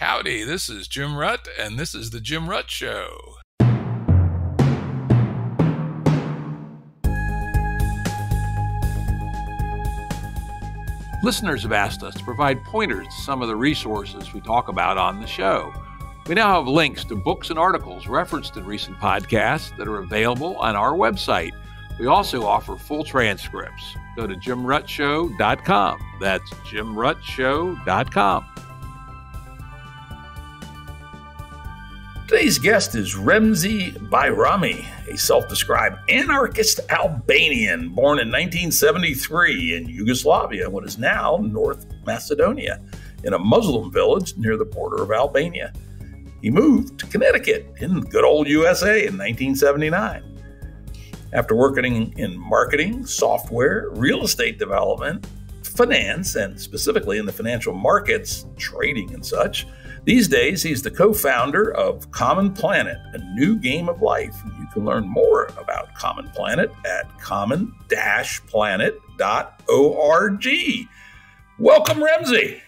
Howdy, this is Jim Rutt, and this is The Jim Rutt Show. Listeners have asked us to provide pointers to some of the resources we talk about on the show. We now have links to books and articles referenced in recent podcasts that are available on our website. We also offer full transcripts. Go to jimruttshow.com. That's jimruttshow.com. Today's guest is Remzi Bajrami, a self described anarchist Albanian born in 1973 in Yugoslavia, what is now North Macedonia, in a Muslim village near the border of Albania. He moved to Connecticut in the good old USA in 1979. After working in marketing, software, real estate development, finance, and specifically in the financial markets, trading, and such, these days, he's the co founder of Common Planet, a new game of life. You can learn more about Common Planet at common planet.org. Welcome, Remzi.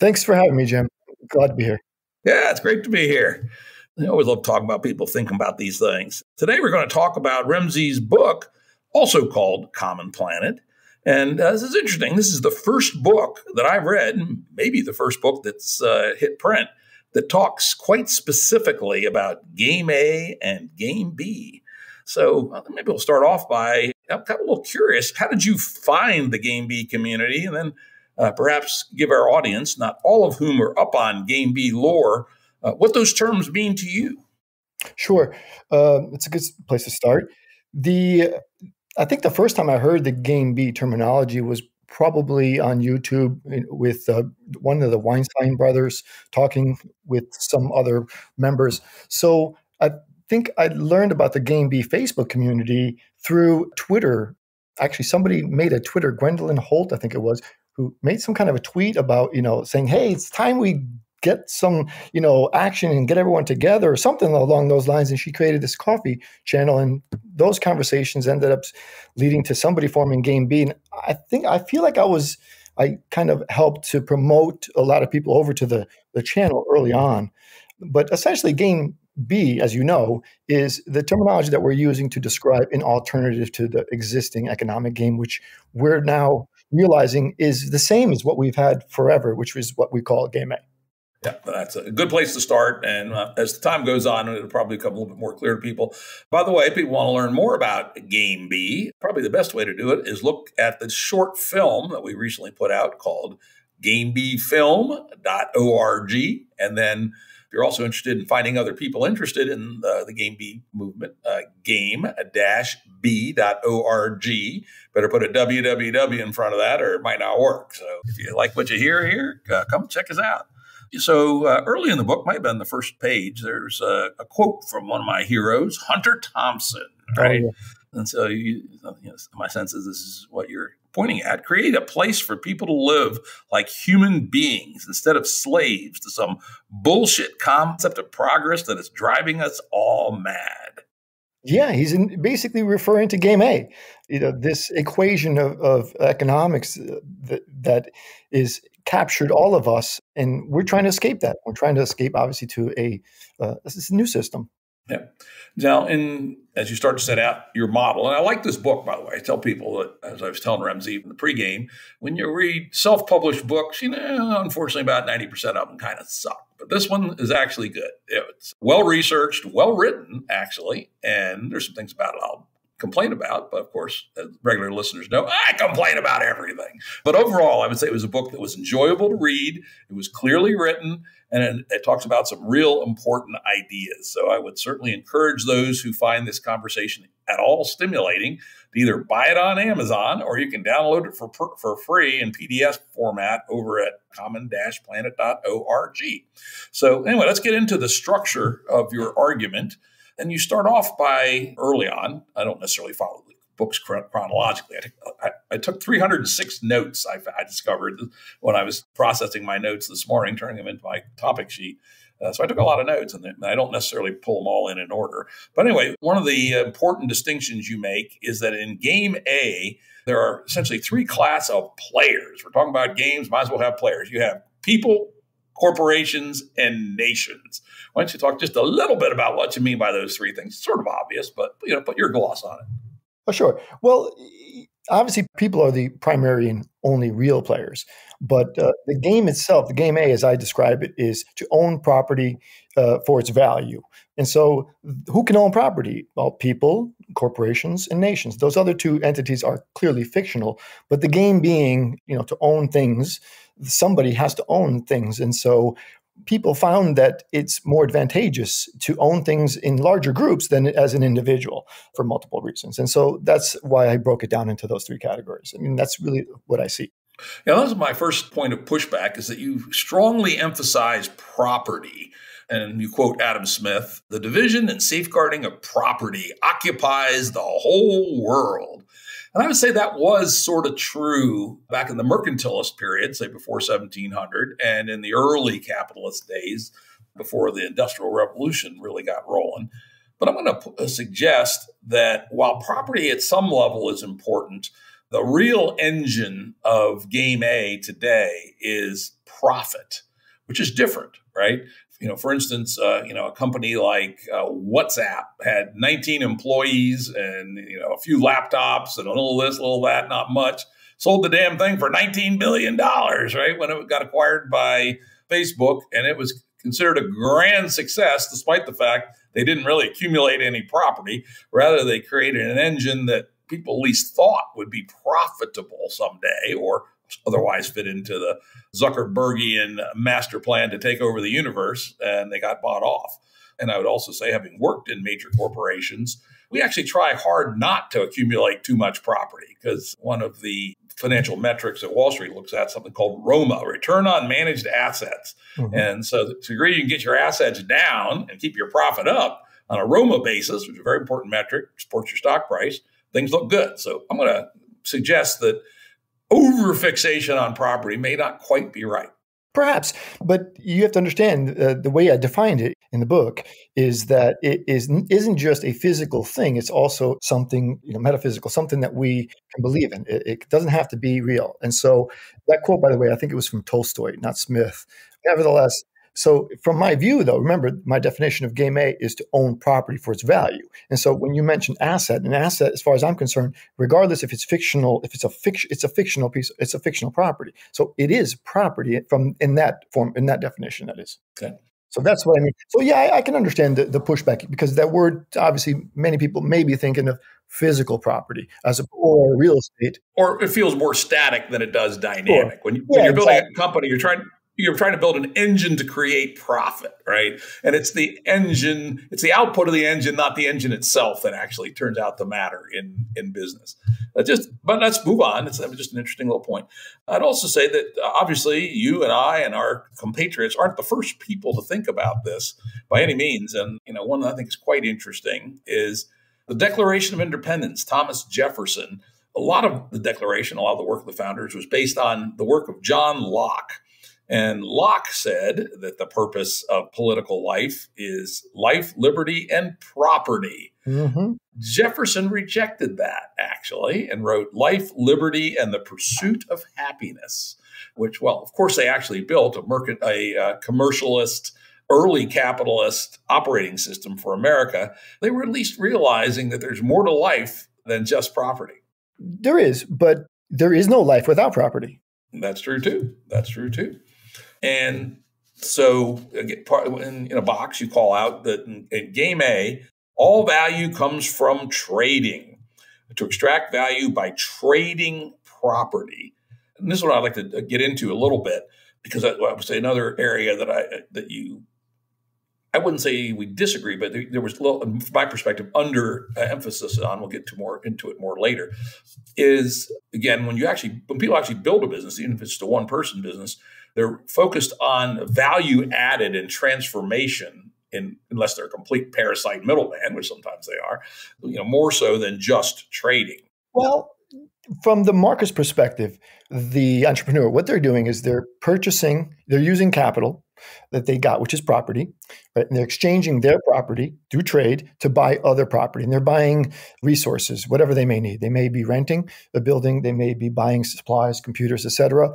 Thanks for having me, Jim. Glad to be here. Yeah, it's great to be here. I always love talking about people thinking about these things. Today, we're going to talk about Remzi's book, also called Common Planet. And uh, this is interesting. This is the first book that I've read, maybe the first book that's uh, hit print, that talks quite specifically about Game A and Game B. So maybe we'll start off by I'm kind of a little curious. How did you find the Game B community? And then uh, perhaps give our audience, not all of whom are up on Game B lore, uh, what those terms mean to you. Sure. Uh, it's a good place to start. The I think the first time I heard the game B terminology was probably on YouTube with uh, one of the Weinstein brothers talking with some other members. So I think I learned about the Game B Facebook community through Twitter. Actually, somebody made a Twitter, Gwendolyn Holt, I think it was, who made some kind of a tweet about, you know, saying, hey, it's time we get some you know action and get everyone together or something along those lines. And she created this coffee channel and those conversations ended up leading to somebody forming game b. And i think i feel like i was i kind of helped to promote a lot of people over to the the channel early on. But essentially game b as you know is the terminology that we're using to describe an alternative to the existing economic game which we're now realizing is the same as what we've had forever which is what we call game a yeah, that's a good place to start. And uh, as the time goes on, it'll probably become a little bit more clear to people. By the way, if people want to learn more about Game B, probably the best way to do it is look at the short film that we recently put out called GameBFilm.org. And then if you're also interested in finding other people interested in the, Game B movement, uh, game-b.org. Better put a www in front of that or it might not work. So if you like what you hear here, uh, come check us out. So uh, early in the book, might have been the first page, there's a, a, quote from one of my heroes, Hunter Thompson, right? Oh, yeah. And so you, you know, my sense is this is what you're pointing at. Create a place for people to live like human beings instead of slaves to some bullshit concept of progress that is driving us all mad. Yeah, he's in, basically referring to game A. You know, this equation of, of economics uh, that, that is captured all of us, and we're trying to escape that. We're trying to escape, obviously, to a, uh, a new system. Yeah. Now, in as you start to set out your model, and I like this book, by the way. I tell people that, as I was telling Remzi in the pregame, when you read self-published books, you know, unfortunately, about ninety percent of them kind of suck. But this one is actually good. It's well researched, well written, actually, and there's some things about it I'll complain about, but of course, as regular listeners know, I complain about everything. But overall, I would say it was a book that was enjoyable to read. It was clearly written, and it, it, talks about some real important ideas. So I would certainly encourage those who find this conversation at all stimulating to either buy it on Amazon or you can download it for, for free in PDF format over at common-planet.org. So anyway, let's get into the structure of your argument. And you start off by early on. I don't necessarily follow the books chronologically. I, I, I took 306 notes I, I, discovered when I was processing my notes this morning, turning them into my topic sheet. Uh, so I took a lot of notes, and I don't necessarily pull them all in in order. But anyway, one of the important distinctions you make is that in game A, there are essentially three class of players. We're talking about games, might as well have players. You have people corporations, and nations. Why don't you talk just a little bit about what you mean by those three things? It's sort of obvious, but you know, put your gloss on it. Oh, sure. Well, obviously, people are the primary and only real players. But uh, the game itself, the game A, as I describe it, is to own property uh, for its value. And so, who can own property? Well, people, corporations, and nations. Those other two entities are clearly fictional. But the game being, you know, to own things, somebody has to own things. And so, people found that it's more advantageous to own things in larger groups than as an individual for multiple reasons. And so that's why I broke it down into those three categories. I mean, that's really what I see. Yeah, that was my first point of pushback is that you strongly emphasize property. And you quote Adam Smith the division and safeguarding of property occupies the whole world. And I would say that was sort of true back in the mercantilist period, say before 1700, and in the early capitalist days before the Industrial Revolution really got rolling. But I'm going to uh, suggest that while property at some level is important, the real engine of game A today is profit, which is different, right? You know, for instance, uh, you know, a company like uh, WhatsApp had 19 employees and you know a few laptops and a little this, a little that, not much. Sold the damn thing for 19 billion dollars, right? When it got acquired by Facebook, and it was considered a grand success, despite the fact they didn't really accumulate any property. Rather, they created an engine that people least thought would be profitable someday or otherwise fit into the Zuckerbergian master plan to take over the universe, and they got bought off. And I would also say, having worked in major corporations, we actually try hard not to accumulate too much property because one of the financial metrics that Wall Street looks at something called ROMA, return on managed assets. Mm-hmm. And so, to the degree you can get your assets down and keep your profit up on a ROMA basis, which is a very important metric, supports your stock price, things look good. So I'm going to suggest that over fixation on property may not quite be right. Perhaps, but you have to understand uh, the way I defined it in the book is that it is isn't just a physical thing; it's also something you know metaphysical, something that we can believe in. It, it doesn't have to be real. And so that quote, by the way, I think it was from Tolstoy, not Smith. Nevertheless, so, from my view, though, remember my definition of game A is to own property for its value. And so, when you mention asset, an asset, as far as I'm concerned, regardless if it's fictional, if it's a fiction, it's a fictional piece, it's a fictional property. So, it is property from in that form, in that definition. That is. Okay. So that's what I mean. So yeah, I, I can understand the, the, pushback because that word, obviously, many people may be thinking of physical property as a or real estate, or it feels more static than it does dynamic. Sure. When, you, when you're building exactly. a company, you're trying you're trying to build an engine to create profit, right? And it's the engine, it's the output of the engine, not the engine itself, that actually turns out to matter in in business. Uh, just, but let's move on. It's just an interesting little point. I'd also say that uh, obviously you and I and our compatriots aren't the first people to think about this by any means. And you know, one that I think is quite interesting is the Declaration of Independence. Thomas Jefferson. A lot of the Declaration, a lot of the work of the founders was based on the work of John Locke and Locke said that the purpose of political life is life, liberty, and property. Mm-hmm. Jefferson rejected that, actually, and wrote Life, Liberty, and the Pursuit of Happiness, which, well, of course, they actually built a, merc- a uh, commercialist, early capitalist operating system for America. They were at least realizing that there's more to life than just property. There is, but there is no life without property. That's true, too. That's true, too. And so in, a box, you call out that in, game A, all value comes from trading. To extract value by trading property. And this is what I'd like to uh, get into a little bit because I, would say another area that I that you I wouldn't say we disagree, but there, there was, little, from my perspective, under uh, emphasis on. We'll get to more into it more later. Is again when you actually when people actually build a business, even if it's a one person business, they're focused on value added and transformation in, unless they're a complete parasite middleman, which sometimes they are, you know, more so than just trading. Well, from the market's perspective, the entrepreneur, what they're doing is they're purchasing, they're using capital that they got, which is property, right? And they're exchanging their property through trade to buy other property. And they're buying resources, whatever they may need. They may be renting a building, they may be buying supplies, computers, etc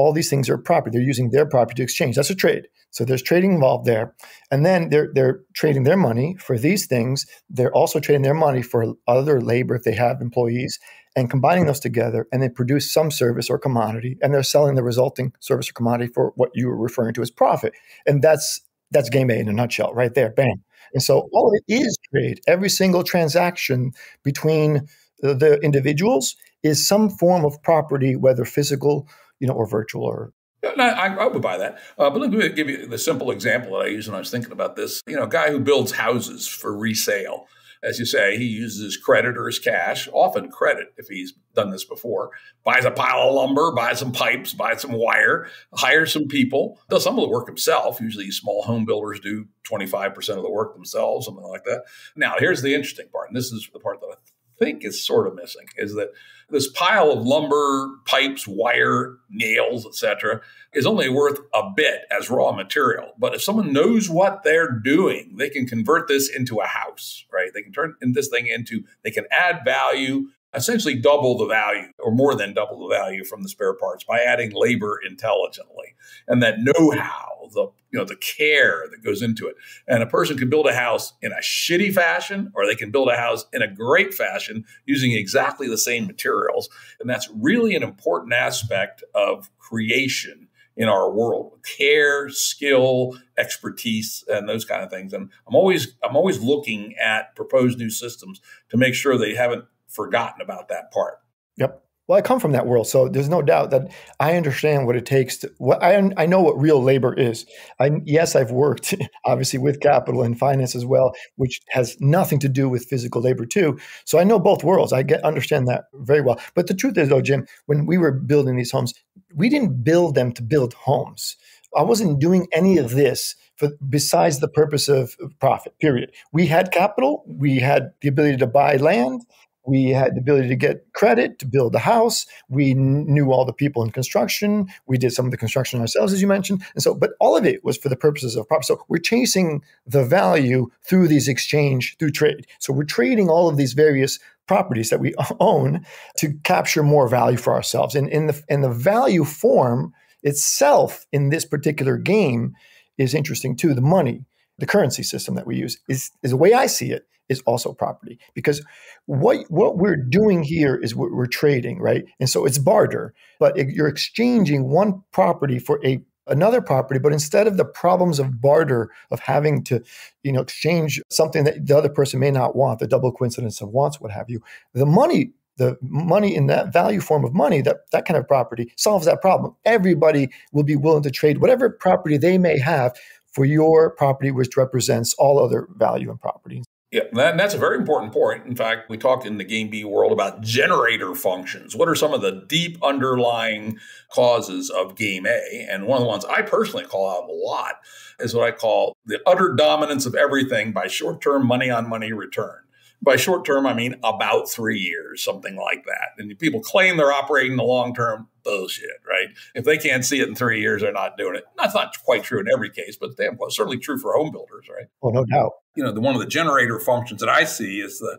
all these things are property. They're using their property to exchange. That's a trade. So there's trading involved there. And then they're they're trading their money for these things. They're also trading their money for other labor if they have employees and combining those together and they produce some service or commodity and they're selling the resulting service or commodity for what you were referring to as profit. And that's that's game A in a nutshell, right there. Bam. And so all it is trade. Every single transaction between the, the individuals is some form of property, whether physical, you know, or virtual or I, I, would buy that. Uh, but let me give you the simple example that I used when I was thinking about this. You know, a guy who builds houses for resale as you say, he uses credit or his cash, often credit if he's done this before, buys a pile of lumber, buys some pipes, buys some wire, hires some people, does some of the work himself. Usually small home builders do 25% of the work themselves, something like that. Now, here's the interesting part, and this is the part that I think is sort of missing, is that this pile of lumber, pipes, wire, nails, etc., is only worth a bit as raw material. But if someone knows what they're doing, they can convert this into a house, right? They can turn this thing into, they can add value essentially double the value or more than double the value from the spare parts by adding labor intelligently and that know-how the you know the care that goes into it. And a person can build a house in a shitty fashion or they can build a house in a great fashion using exactly the same materials. And that's really an important aspect of creation in our world care skill expertise and those kind of things. And i'm always i'm always looking at proposed new systems to make sure they haven't forgotten about that part. Yep. Well, I come from that world, so there's no doubt that I understand what it takes to. What I I know what real labor is. I yes, I've worked obviously with capital and finance as well, which has nothing to do with physical labor too. So I know both worlds. I get understand that very well. But the truth is, though, Jim, when we were building these homes, we didn't build them to build homes. I wasn't doing any of this for, besides the purpose of profit. Period. We had capital. We had the ability to buy land we had the ability to get credit to build the house. We knew all the people in construction. We did some of the construction ourselves, as you mentioned. And so, but all of it was for the purposes of profit. So we're chasing the value through these exchange, through trade. So we're trading all of these various properties that we own to capture more value for ourselves. And in the in the value form itself in this particular game is interesting too. The money, the currency system that we use is, is the way I see it is also property. Because what what we're doing here is we're, we're trading right? And so it's barter but you're exchanging one property for a another property but instead of the problems of barter of having to you know exchange something that the other person may not want the double coincidence of wants what have you the money the money in that value form of money that that kind of property solves that problem. Everybody will be willing to trade whatever property they may have for your property which represents all other value and property yeah, that, that's a very important point. In fact, we talked in the Game B world about generator functions. What are some of the deep underlying causes of Game A? And one of the ones I personally call out a lot is what I call the utter dominance of everything by short term money on money return. By short term, I mean about three years, something like that. And people claim they're operating the long term bullshit, right? If they can't see it in three years, they're not doing it. That's not quite true in every case, but damn well, certainly true for home builders, right? Well, no doubt. You know, the one of the generator functions that I see is the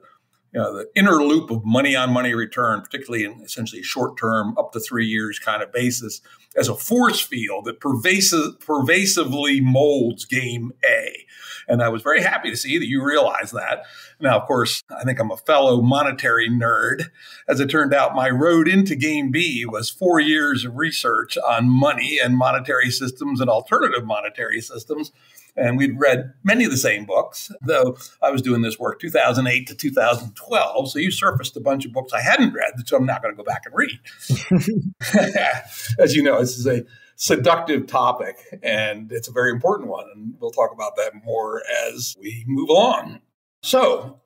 you know, the inner loop of money on money return, particularly in essentially short term, up to three years kind of basis, as a force field that pervasive, pervasively molds game A. And I was very happy to see that you realized that. Now, of course, I think I'm a fellow monetary nerd. As it turned out, my road into Game B was four years of research on money and monetary systems and alternative monetary systems and we'd read many of the same books, though I was doing this work 2008 to 2012. So you surfaced a bunch of books I hadn't read, so I'm not going to go back and read. As you know, this is a seductive topic, and it's a very important one. And we'll talk about that more as we move along. So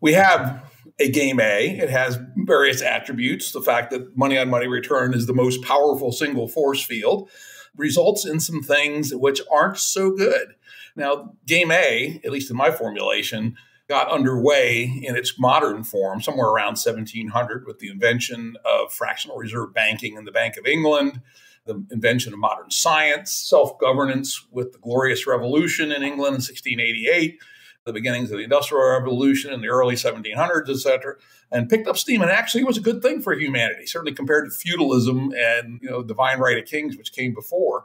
we have a game A. It has various attributes. The fact that money on money return is the most powerful single force field results in some things which aren't so good. Now, game A, at least in my formulation, got underway in its modern form somewhere around 1700 with the invention of fractional reserve banking in the Bank of England, the invention of modern science, self governance with the Glorious Revolution in England in 1688, the beginnings of the Industrial Revolution in the early 1700s, et cetera, and picked up steam. And actually was a good thing for humanity, certainly compared to feudalism and you know divine right of kings, which came before.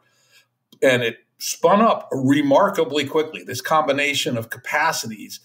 And it spun up remarkably quickly. This combination of capacities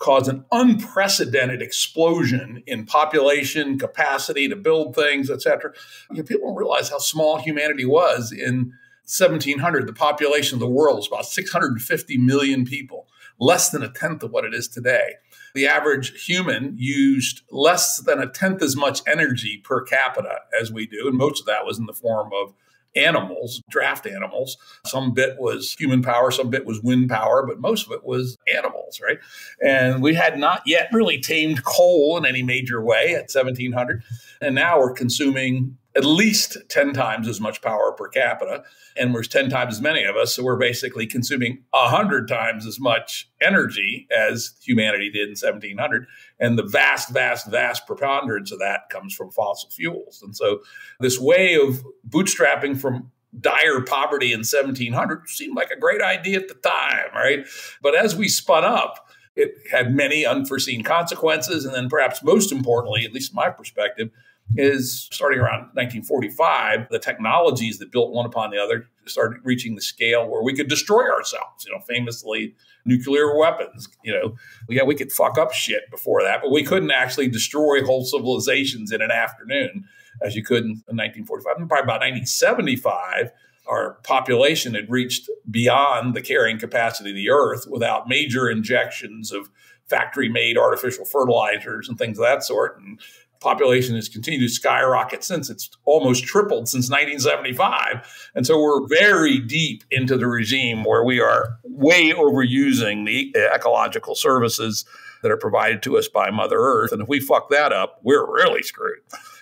caused an unprecedented explosion in population capacity to build things, et cetera. You know, people don't realize how small humanity was in 1700. The population of the world was about 650 million people, less than a tenth of what it is today. The average human used less than a tenth as much energy per capita as we do, and most of that was in the form of animals, draft animals. Some bit was human power, some bit was wind power, but most of it was animals, right? And we had not yet really tamed coal in any major way at 1700. And now we're consuming at least 10 times as much power per capita and there's 10 times as many of us so we're basically consuming 100 times as much energy as humanity did in 1700 and the vast vast vast preponderance of that comes from fossil fuels and so this way of bootstrapping from dire poverty in 1700 seemed like a great idea at the time right but as we spun up it had many unforeseen consequences and then perhaps most importantly at least my perspective is starting around 1945, the technologies that built one upon the other started reaching the scale where we could destroy ourselves. You know, famously, nuclear weapons. You know, yeah, we could fuck up shit before that, but we couldn't actually destroy whole civilizations in an afternoon as you could in 1945. And probably by about 1975, our population had reached beyond the carrying capacity of the earth without major injections of factory made artificial fertilizers and things of that sort. And population has continued to skyrocket since. It's almost tripled since 1975. And so we're very deep into the regime where we are way overusing the ecological services that are provided to us by Mother Earth. And if we fuck that up, we're really screwed.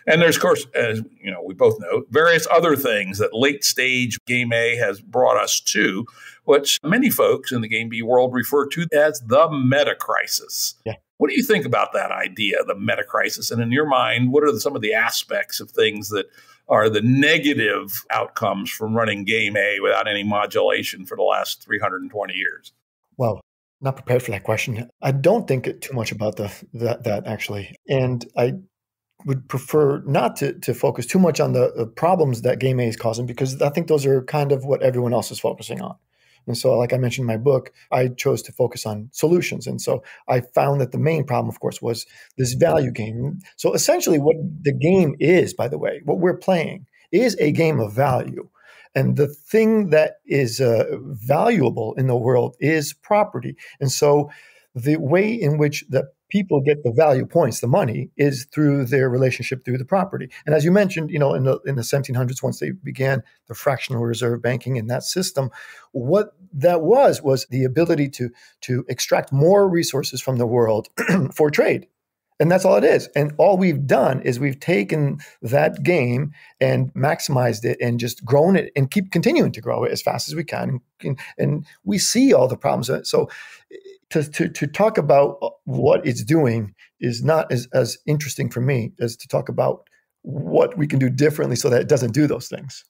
And there's, of course, as you know, we both know, various other things that late stage game A has brought us to, which many folks in the game B world refer to as the meta crisis. Yeah. What do you think about that idea, the meta crisis? And in your mind, what are the, some of the aspects of things that are the negative outcomes from running game A without any modulation for the last 320 years? Well, not prepared for that question. I don't think too much about the that, that actually, and I would prefer not to to focus too much on the, the problems that game A is causing because I think those are kind of what everyone else is focusing on. And so, like I mentioned in my book, I chose to focus on solutions. And so I found that the main problem, of course, was this value game. So essentially, what the game is, by the way, what we're playing is a game of value. And the thing that is uh, valuable in the world is property. And so the way in which the people get the value points, the money, is through their relationship through the property. And as you mentioned, you know, in the in the 1700s, once they began the fractional reserve banking in that system, what that was was the ability to to extract more resources from the world for trade. And that's all it is. And all we've done is we've taken that game and maximized it and just grown it and keep continuing to grow it as fast as we can. And, and we see all the problems. of it. So to, to, to talk about uh, what it's doing is not as, as interesting for me as to talk about what we can do differently so that it doesn't do those things.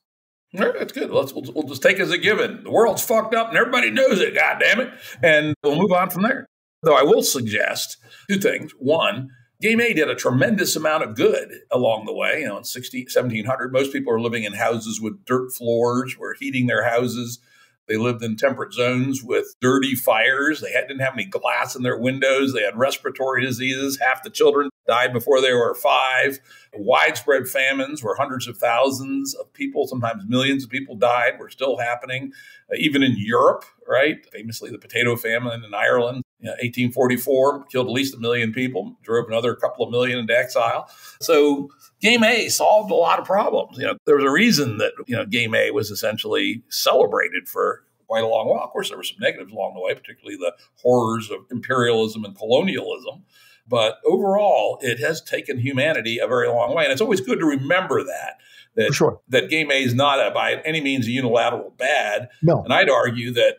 Right, that's good. Let's we'll, we'll just take as a given. The world's fucked up and everybody knows it. God damn it, and we'll move on from there. Though I will suggest two things. One, Game A did a tremendous amount of good along the way. You know, in 16, 1700, most people are living in houses with dirt floors, were heating their houses they lived in temperate zones with dirty fires. They had, didn't have any glass in their windows. They had respiratory diseases. Half the children died before they were five. Widespread famines where hundreds of thousands of people, sometimes millions of people died, were still happening. Uh, even in Europe, right? Famously, the potato famine in Ireland, you know, 1844 killed at least a million people, drove another couple of million into exile. So Game A solved a lot of problems. You know, there was a reason that you know Game A was essentially celebrated for quite a long while. Of course, there were some negatives along the way, particularly the horrors of imperialism and colonialism. But overall, it has taken humanity a very long way, and it's always good to remember that that sure. that Game A is not a, by any means a unilateral bad. No, and I'd argue that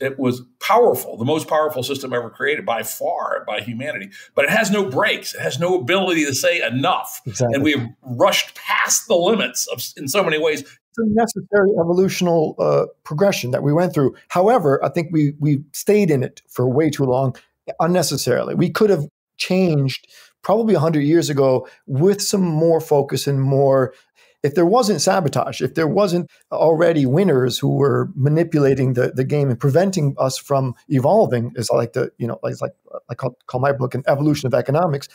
it was powerful, the most powerful system ever created by far by humanity. But it has no brakes. It has no ability to say enough. Exactly. And we've rushed past the limits of, in so many ways. It's a necessary evolutional uh, progression that we went through. However, I think we we stayed in it for way too long unnecessarily. We could have changed probably 100 years ago with some more focus and more if there wasn't sabotage, if there wasn't already winners who were manipulating the, the game and preventing us from evolving, as I like to, you know, like, like I call, call my book an evolution of economics,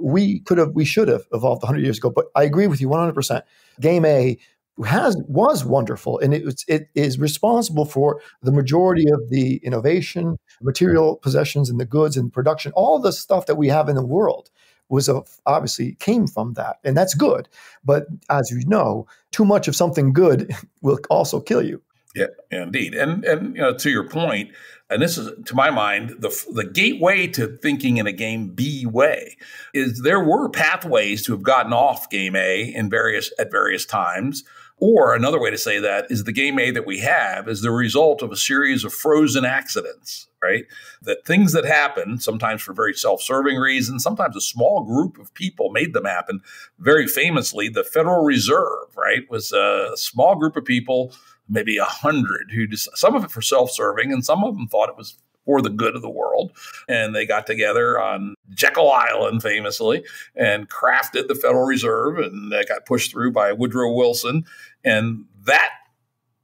we could have, we should have evolved 100 years ago. But I agree with you 100%. Game A has was wonderful and it, was, it is responsible for the majority of the innovation material possessions and the goods and production all the stuff that we have in the world was a, obviously came from that, and that's good. But as you know, too much of something good will also kill you. Yeah, indeed. And and you know, to your point, and this is to my mind the the gateway to thinking in a game B way is there were pathways to have gotten off game A in various at various times. Or another way to say that is the game A that we have is the result of a series of frozen accidents right? That things that happen, sometimes for very self serving reasons, sometimes a small group of people made them happen. Very famously, the Federal Reserve, right, was a small group of people, maybe a hundred, who just, some of it for self serving, and some of them thought it was for the good of the world. And they got together on Jekyll Island, famously, and crafted the Federal Reserve, and that got pushed through by Woodrow Wilson. And that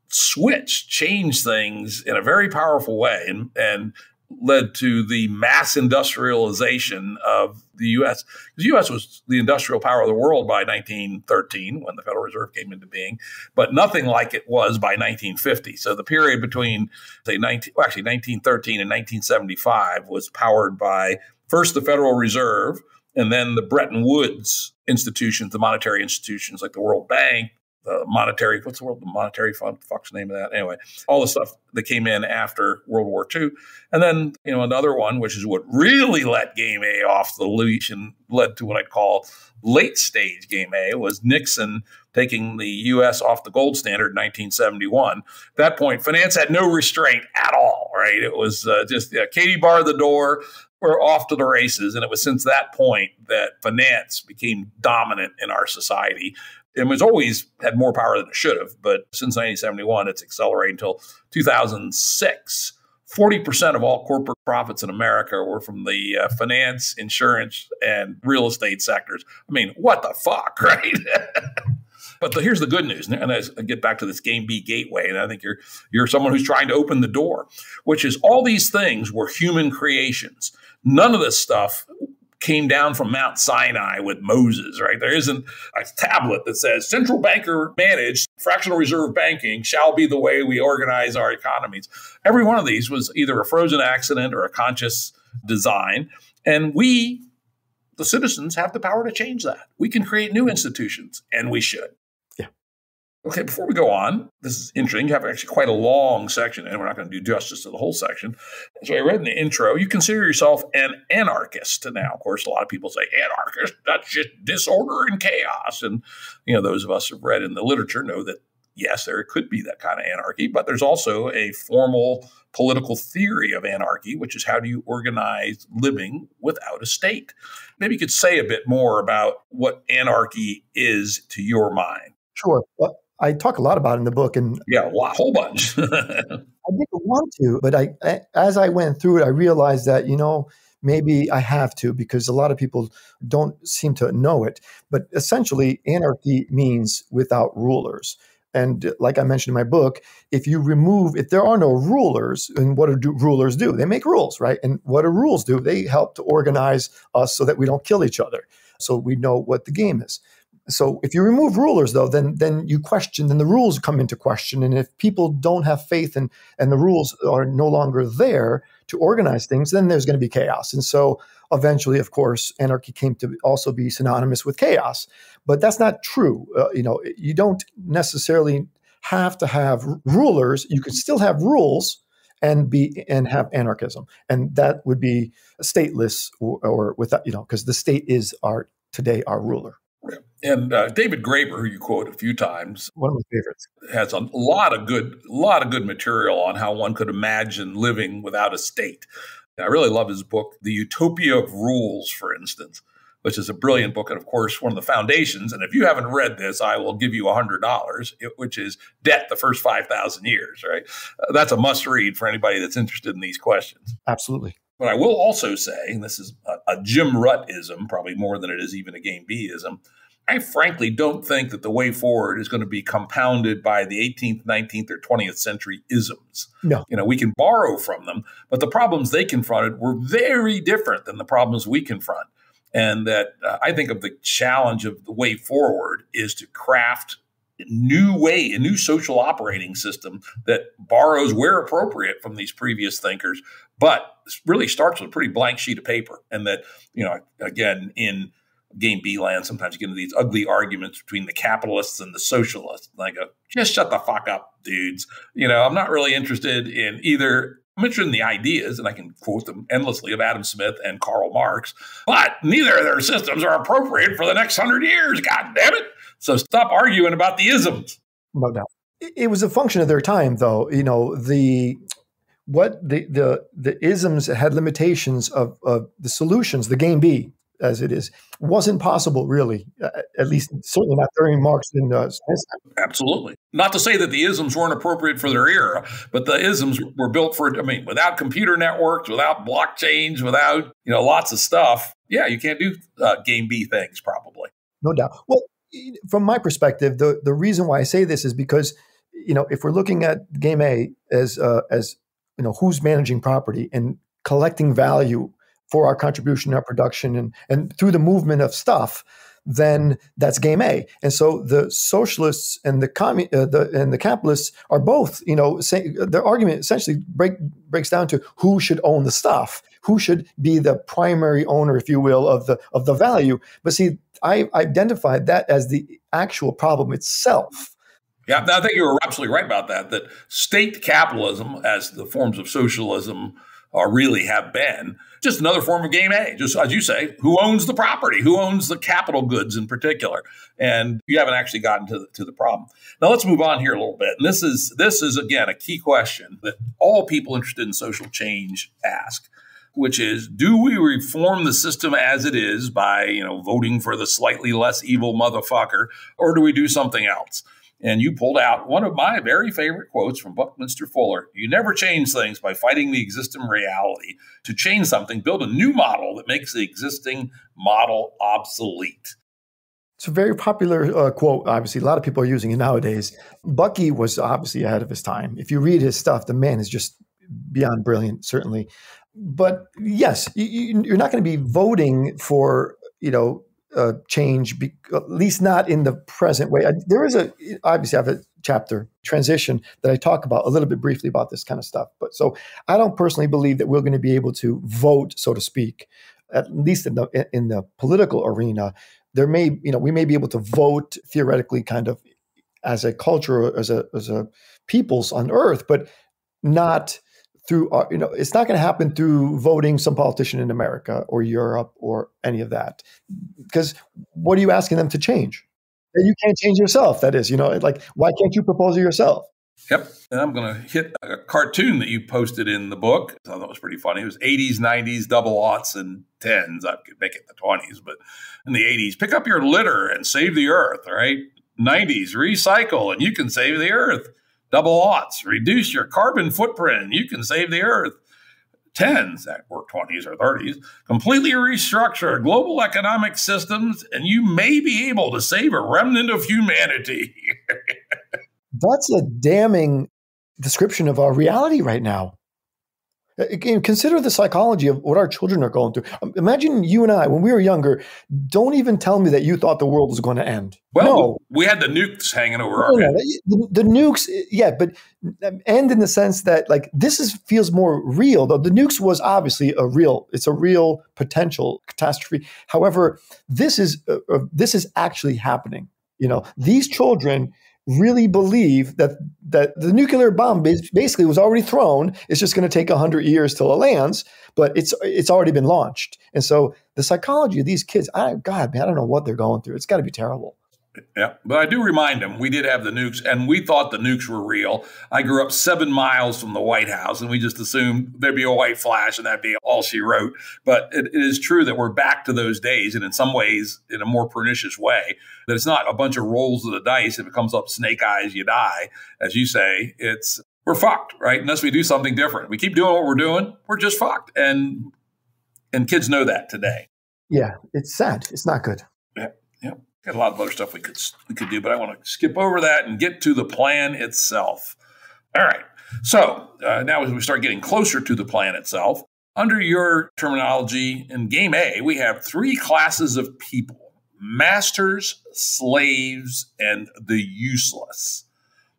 switch changed things in a very powerful way and, and led to the mass industrialization of the U.S. The U.S. was the industrial power of the world by 1913 when the Federal Reserve came into being, but nothing like it was by 1950. So the period between, say, 19, well, actually 1913 and 1975 was powered by first the Federal Reserve and then the Bretton Woods institutions, the monetary institutions like the World Bank, the monetary what's the world the monetary fund fuck's the name of that? Anyway all the stuff that came in after world war ii and then you know another one which is what really let game a off the leash and led to what i'd call late stage game a was nixon taking the us off the gold standard in 1971 at that point finance had no restraint at all right? It was uh, just katie barred the door we're off to the races. And it was since that point that finance became dominant in our society it was always had more power than it should have, but since 1971, it's accelerated until 2006. 40% of all corporate profits in America were from the uh, finance, insurance, and real estate sectors. I mean, what the fuck, right? but the, here's the good news, and I get back to this game B gateway, and I think you're you're someone who's trying to open the door, which is all these things were human creations. None of this stuff came down from Mount Sinai with Moses, right? There isn't a tablet that says central banker managed fractional reserve banking shall be the way we organize our economies. Every one of these was either a frozen accident or a conscious design. And we, the citizens, have the power to change that. We can create new institutions, and we should. Okay, before we go on, this is interesting. You have actually quite a long section, and we're not going to do justice to the whole section. So I read in the intro, you consider yourself an anarchist. Now, of course, a lot of people say anarchist, that's just disorder and chaos. And, you know, those of us who've read in the literature know that, yes, there could be that kind of anarchy, but there's also a formal political theory of anarchy, which is how do you organize living without a state? Maybe you could say a bit more about what anarchy is to your mind. Sure. Well, I talk a lot about in the book, and yeah, a whole bunch. I didn't want to, but I, as I went through it, I realized that you know maybe I have to because a lot of people don't seem to know it. But essentially, anarchy means without rulers. And uh, like I mentioned in my book, if you remove, if there are no rulers, and what do rulers do? They make rules, right? And what do rules do? They help to organize us so that we don't kill each other, so we know what the game is. So if you remove rulers, though, then then you question, then the rules come into question. And if people don't have faith and and the rules are no longer there to organize things, then there's going to be chaos. And so eventually, of course, anarchy came to also be synonymous with chaos. But that's not true. Uh, you know, you don't necessarily have to have rulers. You can still have rules and be and have anarchism, and that would be stateless or, or without you know because the state is our today our ruler. And uh, David Graeber, who you quote a few times, one of my favorites, has a lot of good, lot of good material on how one could imagine living without a state. I really love his book, The Utopia of Rules, for instance, which is a brilliant book. And of course, one of the foundations. And if you haven't read this, I will give you $100, which is Debt the First 5,000 Years, right? Uh, that's a must read for anybody that's interested in these questions. Absolutely. But I will also say, and this is a, a Jim Ruttism, probably more than it is even a Game B ism. I frankly don't think that the way forward is going to be compounded by the 18th, 19th, or 20th century isms. No. You know, we can borrow from them, but the problems they confronted were very different than the problems we confront. And that uh, I think of the challenge of the way forward is to craft a new way, a new social operating system that borrows where appropriate from these previous thinkers, but really starts with a pretty blank sheet of paper. And that, you know, again, in game B land, sometimes you get into these ugly arguments between the capitalists and the socialists. And I go, just shut the fuck up, dudes. You know, I'm not really interested in either I'm interested in the ideas, and I can quote them endlessly of Adam Smith and Karl Marx, but neither of their systems are appropriate for the next hundred years. God damn it. So stop arguing about the isms. No doubt. It was a function of their time, though. You know, the what the the the isms had limitations of, of the solutions, the game B, as it is. Wasn't possible really uh, at least certainly not during marx and uh, absolutely. Not to say that the isms weren't appropriate for their era but the isms were built for i mean without computer networks without blockchains without you know lots of stuff. Yeah you can't do uh, game b things probably. No doubt. Well from my perspective the the reason why i say this is because you know if we're looking at game a as uh, as you know who's managing property and collecting value for our contribution, our production, and and through the movement of stuff, then that's game A. And so the socialists and the commun- uh, the and the capitalists are both, you know, say, their argument essentially break, breaks down to who should own the stuff, who should be the primary owner, if you will, of the of the value. But see, I identified that as the actual problem itself. Yeah, I think you were absolutely right about that. That state capitalism, as the forms of socialism or really have been just another form of game A. Just as you say, who owns the property? Who owns the capital goods in particular? And you haven't actually gotten to the, to the problem. Now let's move on here a little bit. And this is this is again a key question that all people interested in social change ask which is do we reform the system as it is by you know voting for the slightly less evil motherfucker or do we do something else and you pulled out one of my very favorite quotes from Buckminster Fuller You never change things by fighting the existing reality. To change something, build a new model that makes the existing model obsolete. It's a very popular uh, quote. Obviously, a lot of people are using it nowadays. Bucky was obviously ahead of his time. If you read his stuff, the man is just beyond brilliant, certainly. But yes, you, you're not going to be voting for you know uh, change, be, at least not in the present way. I, there is a obviously I have a chapter transition that I talk about a little bit briefly about this kind of stuff. But so I don't personally believe that we're going to be able to vote, so to speak, at least in the in the political arena. There may you know we may be able to vote theoretically, kind of as a culture, as a as a peoples on Earth, but not through uh, you know it's not going to happen through voting some politician in America or Europe or any of that because what are you asking them to change and you can't change yourself that is you know like why can't you propose it yourself Yep. And I'm going to hit a cartoon that you posted in the book. I thought it was pretty funny. It was 80s, 90s, double aughts, and tens. I could make it the 20s, but in the 80s, pick up your litter and save the earth, all right? 90s, recycle and you can save the earth double aughts, reduce your carbon footprint, you can save the earth. Tens, or 20s or 30s, completely restructure global economic systems, and you may be able to save a remnant of humanity. That's a damning description of our reality right now. Again, consider the psychology of what our children are going through. Um, imagine you and I, when we were younger, don't even tell me that you thought the world was going to end. Well, no. we had the nukes hanging over no, our head. The, the, nukes, yeah, but um, end in the sense that like this is feels more real. Though the nukes was obviously a real, it's a real potential catastrophe. However, this is uh, uh, this is actually happening. You know, these children really believe that that the nuclear bomb basically was already thrown. It's just going to take hundred years till it lands, but it's it's already been launched. And so the psychology of these kids, I God, man, I don't know what they're going through. It's got to be terrible. Yeah, but I do remind him we did have the nukes, and we thought the nukes were real. I grew up seven miles from the White House, and we just assumed there'd be a white flash, and that'd be all she wrote. But it, it is true that we're back to those days, and in some ways, in a more pernicious way. That it's not a bunch of rolls of the dice. If it comes up snake eyes, you die, as you say. It's we're fucked, right? Unless we do something different. We keep doing what we're doing, we're just fucked, and and kids know that today. Yeah, it's sad. It's not good. Yeah, yeah. Got a lot of other stuff we could we could do, but I want to skip over that and get to the plan itself. All right. So uh, now as we start getting closer to the plan itself, under your terminology in Game A, we have three classes of people: masters, slaves, and the useless.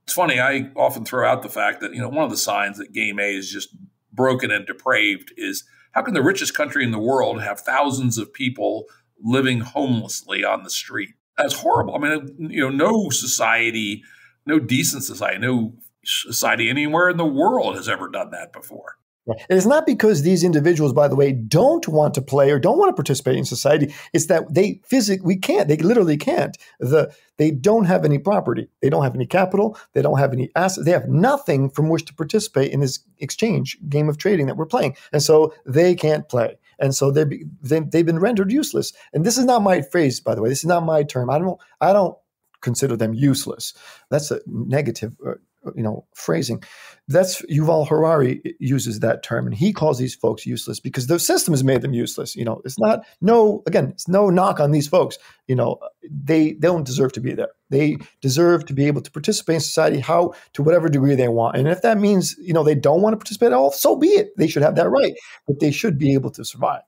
It's funny. I often throw out the fact that you know one of the signs that Game A is just broken and depraved is how can the richest country in the world have thousands of people living homelessly on the street. That's horrible. I mean, you know, no society, no decent society, no society anywhere in the world has ever done that before. It is not because these individuals, by the way, don't want to play or don't want to participate in society. It's that they physically we can't. They literally can't. The they don't have any property. They don't have any capital. They don't have any assets. They have nothing from which to participate in this exchange game of trading that we're playing, and so they can't play and so they they've been rendered useless. And this is not my phrase, by the way. This is not my term. I don't I don't consider them useless. That's a negative, uh, you know, phrasing. That's Yuval Harari uses that term, and he calls these folks useless because the system has made them useless. You know, it's not no again, it's no knock on these folks. You know, they they don't deserve to be there. They deserve to be able to participate in society how to whatever degree they want. And if that means you know they don't want to participate at all, so be it. They should have that right, but they should be able to survive.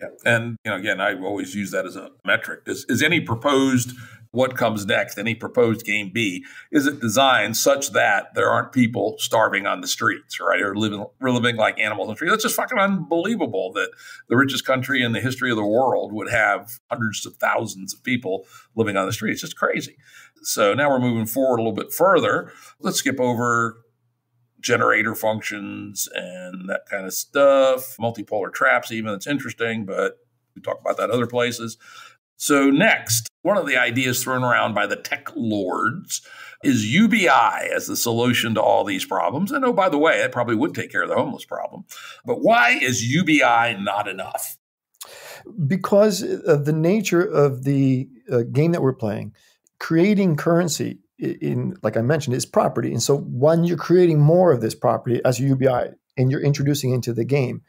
Yeah. And you know, again, I always use that as a metric. Is, is any proposed what comes next, any proposed game B, is it designed such that there aren't people starving on the streets, right, or living living like animals on the street? That's just fucking unbelievable that the richest country in the history of the world would have hundreds of thousands of people living on the street. It's just crazy. So now we're moving forward a little bit further. Let's skip over generator functions and that kind of stuff, multipolar traps, even. It's interesting, but we talk about that other places. So, next, one of the ideas thrown around by the tech lords is UBI as the solution to all these problems. And oh, by the way, it probably would take care of the homeless problem. But why is UBI not enough? Because of the nature of the uh, game that we're playing, creating currency in like I mentioned is property. And so when you're creating more of this property as a UBI and you're introducing into the game,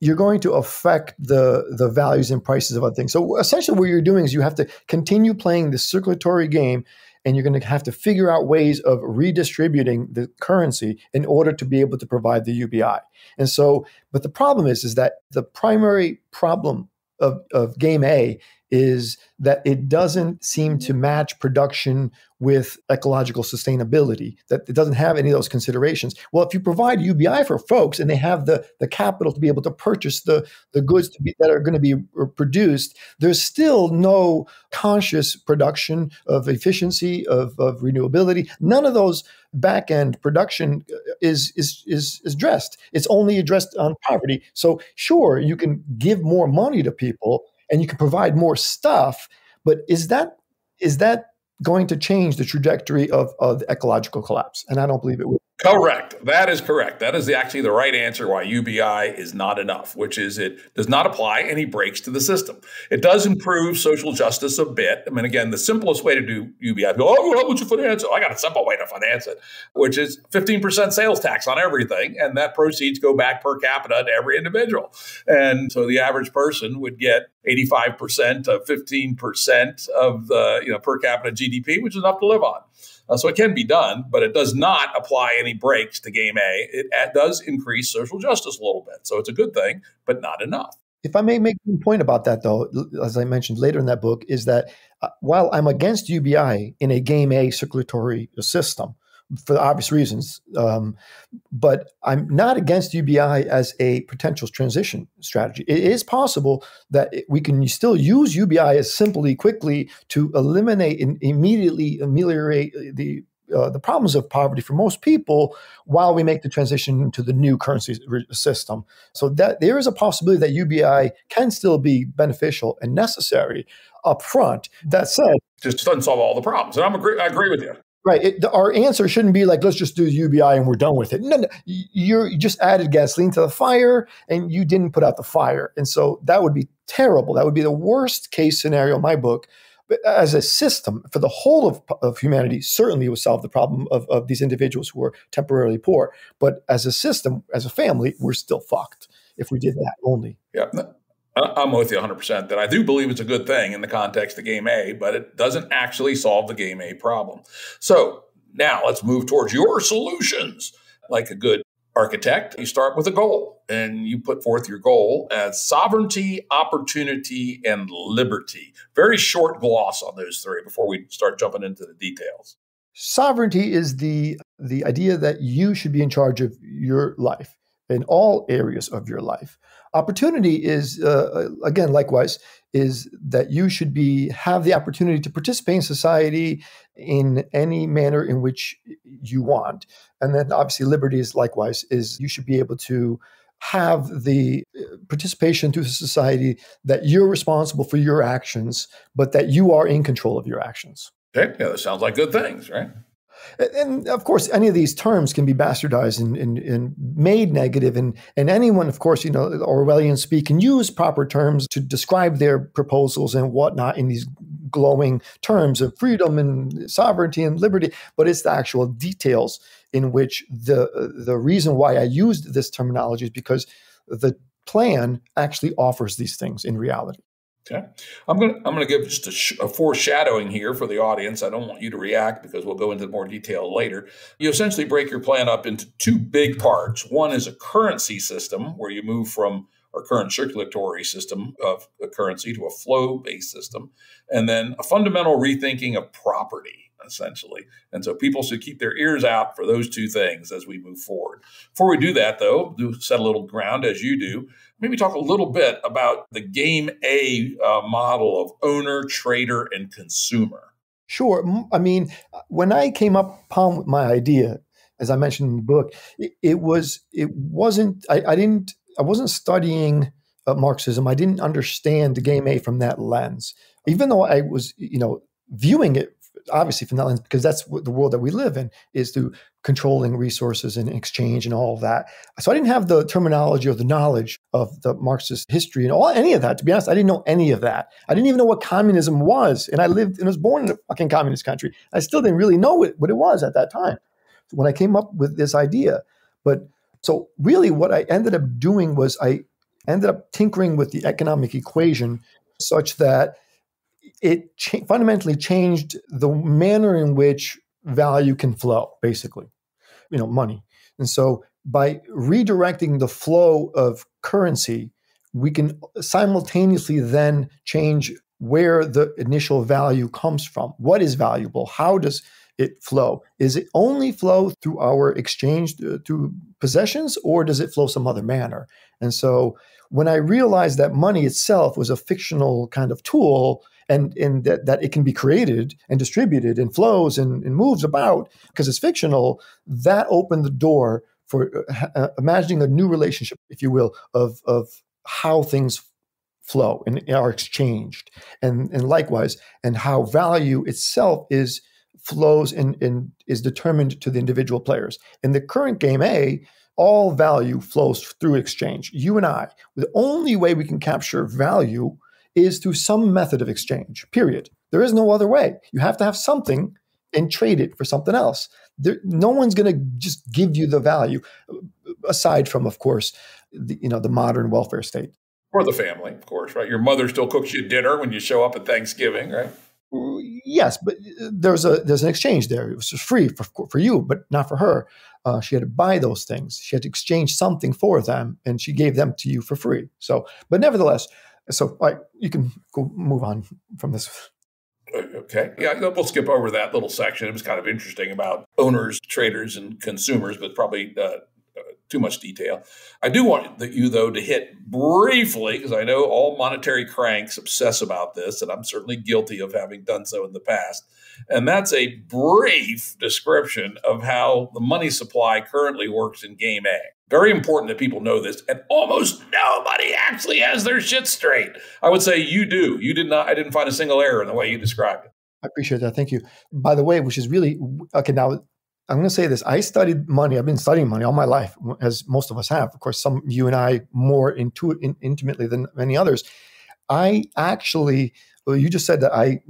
you're going to affect the the values and prices of other things. So essentially what you're doing is you have to continue playing the circulatory game and you're going to have to figure out ways of redistributing the currency in order to be able to provide the UBI. And so but the problem is is that the primary problem of, of game A is that it doesn't seem to match production with ecological sustainability, that it doesn't have any of those considerations. Well, if you provide UBI for folks and they have the, the capital to be able to purchase the, the goods to be, that are going to be produced, there's still no conscious production of efficiency, of, of renewability. None of those back end production uh, is, is, is, is addressed. It's only addressed on poverty. So, sure, you can give more money to people and you can provide more stuff, but is that is that going to change the trajectory of, of ecological collapse? And I don't believe it will. Correct. That is correct. That is actually the right answer why UBI is not enough, which is it does not apply any brakes to the system. It does improve social justice a bit. I mean, again, the simplest way to do UBI, go, oh, how would you finance it? Oh, I got a simple way to finance it, which is 15% sales tax on everything. And that proceeds go back per capita to every individual. And so the average person would get 85% of 15% of the you know per capita GDP, which is enough to live on. Uh, so it can be done, but it does not apply any brakes to game A. It does increase social justice a little bit. So it's a good thing, but not enough. If I may make a point about that, though, as I mentioned later in that book, is that uh, while I'm against UBI in a game A circulatory system, for obvious reasons. Um, but I'm not against UBI as a potential transition strategy. It is possible that we can still use UBI as simply, quickly to eliminate and immediately ameliorate the uh, the problems of poverty for most people while we make the transition to the new currency system. So that there is a possibility that UBI can still be beneficial and necessary. up front. That said, just doesn't solve all the problems. And I'm agree, I agree with you. Right. It, our answer shouldn't be like, let's just do UBI and we're done with it. No, no. You're, you just added gasoline to the fire and you didn't put out the fire. And so that would be terrible. That would be the worst case scenario in my book. But uh, as a system for the whole of, of humanity, certainly it would solve the problem of, of these individuals who are temporarily poor. But as a system, as a family, we're still fucked if we did that only. Yeah. I'm with you 100% that I do believe it's a good thing in the context of game A, but it doesn't actually solve the game A problem. So now let's move towards your solutions. Like a good architect, you start with a goal and you put forth your goal as sovereignty, opportunity, and liberty. Very short gloss on those three before we start jumping into the details. Sovereignty is the the idea that you should be in charge of your life in all areas of your life. Opportunity is uh, again likewise is that you should be have the opportunity to participate in society in any manner in which you want. And then obviously liberty is likewise is you should be able to have the uh, participation to society that you're responsible for your actions, but that you are in control of your actions. Okay, yeah, that sounds like good things, right? And of course, any of these terms can be bastardized and, and, and, made negative. And, and anyone, of course, you know, Orwellian speak can use proper terms to describe their proposals and whatnot in these glowing terms of freedom and sovereignty and liberty. But it's the actual details in which the, the reason why I used this terminology is because the plan actually offers these things in reality. Okay, I'm gonna I'm gonna give just a, a, foreshadowing here for the audience. I don't want you to react because we'll go into more detail later. You essentially break your plan up into two big parts. One is a currency system where you move from our current circulatory system of a currency to a flow based system, and then a fundamental rethinking of property essentially. And so people should keep their ears out for those two things as we move forward. Before we do that, though, do set a little ground as you do. Maybe talk a little bit about the game A uh, model of owner, trader, and consumer. Sure. I mean, when I came up upon my idea, as I mentioned in the book, it, it was it wasn't I, I, didn't I wasn't studying uh, Marxism. I didn't understand the game A from that lens, even though I was you know viewing it obviously from that lens because that's what the world that we live in is through controlling resources and exchange and all of that. So I didn't have the terminology or the knowledge of the Marxist history and all any of that. To be honest, I didn't know any of that. I didn't even know what communism was, and I lived and was born in a fucking communist country. I still didn't really know what it was at that time when I came up with this idea. But so really, what I ended up doing was I ended up tinkering with the economic equation such that it cha- fundamentally changed the manner in which value can flow, basically, you know, money. And so by redirecting the flow of currency, we can simultaneously then change where the initial value comes from. What is valuable? How does it flow? Is it only flow through our exchange uh, through possessions, or does it flow some other manner? And so when I realized that money itself was a fictional kind of tool, and, and that, that it can be created and distributed and flows and, and moves about because it's fictional, that opened the door for uh, uh, imagining a new relationship, if you will, of, of how things flow and are exchanged. And, and likewise, and how value itself is flows and, and is determined to the individual players. In the current game A, all value flows through exchange. You and I, the only way we can capture value is through some method of exchange, period. There is no other way. You have to have something and trade it for something else. There, no one's going to just give you the value, aside from, of course, the, you know, the modern welfare state. Or the family, of course, right? Your mother still cooks you dinner when you show up at Thanksgiving, right? Yes, but uh, there's a there's an exchange there. It was free for for you, but not for her. Uh, she had to buy those things. She had to exchange something for them, and she gave them to you for free. So, but nevertheless, so like you can go move on from this. Okay. Yeah, we'll skip over that little section. It was kind of interesting about owners, traders, and consumers, but probably uh, uh, too much detail. I do want you, though, to hit briefly, because I know all monetary cranks obsess about this, and I'm certainly guilty of having done so in the past. And that's a brief description of how the money supply currently works in Game A Very important that people know this. And almost nobody actually has their shit straight. I would say you do. You did not, I didn't find a single error in the way you described it. I appreciate that. Thank you. By the way, which is really, okay, now I'm going to say this. I studied money. I've been studying money all my life, as most of us have. Of course, some you and I more into in, intimately than many others. I actually, well, you just said that I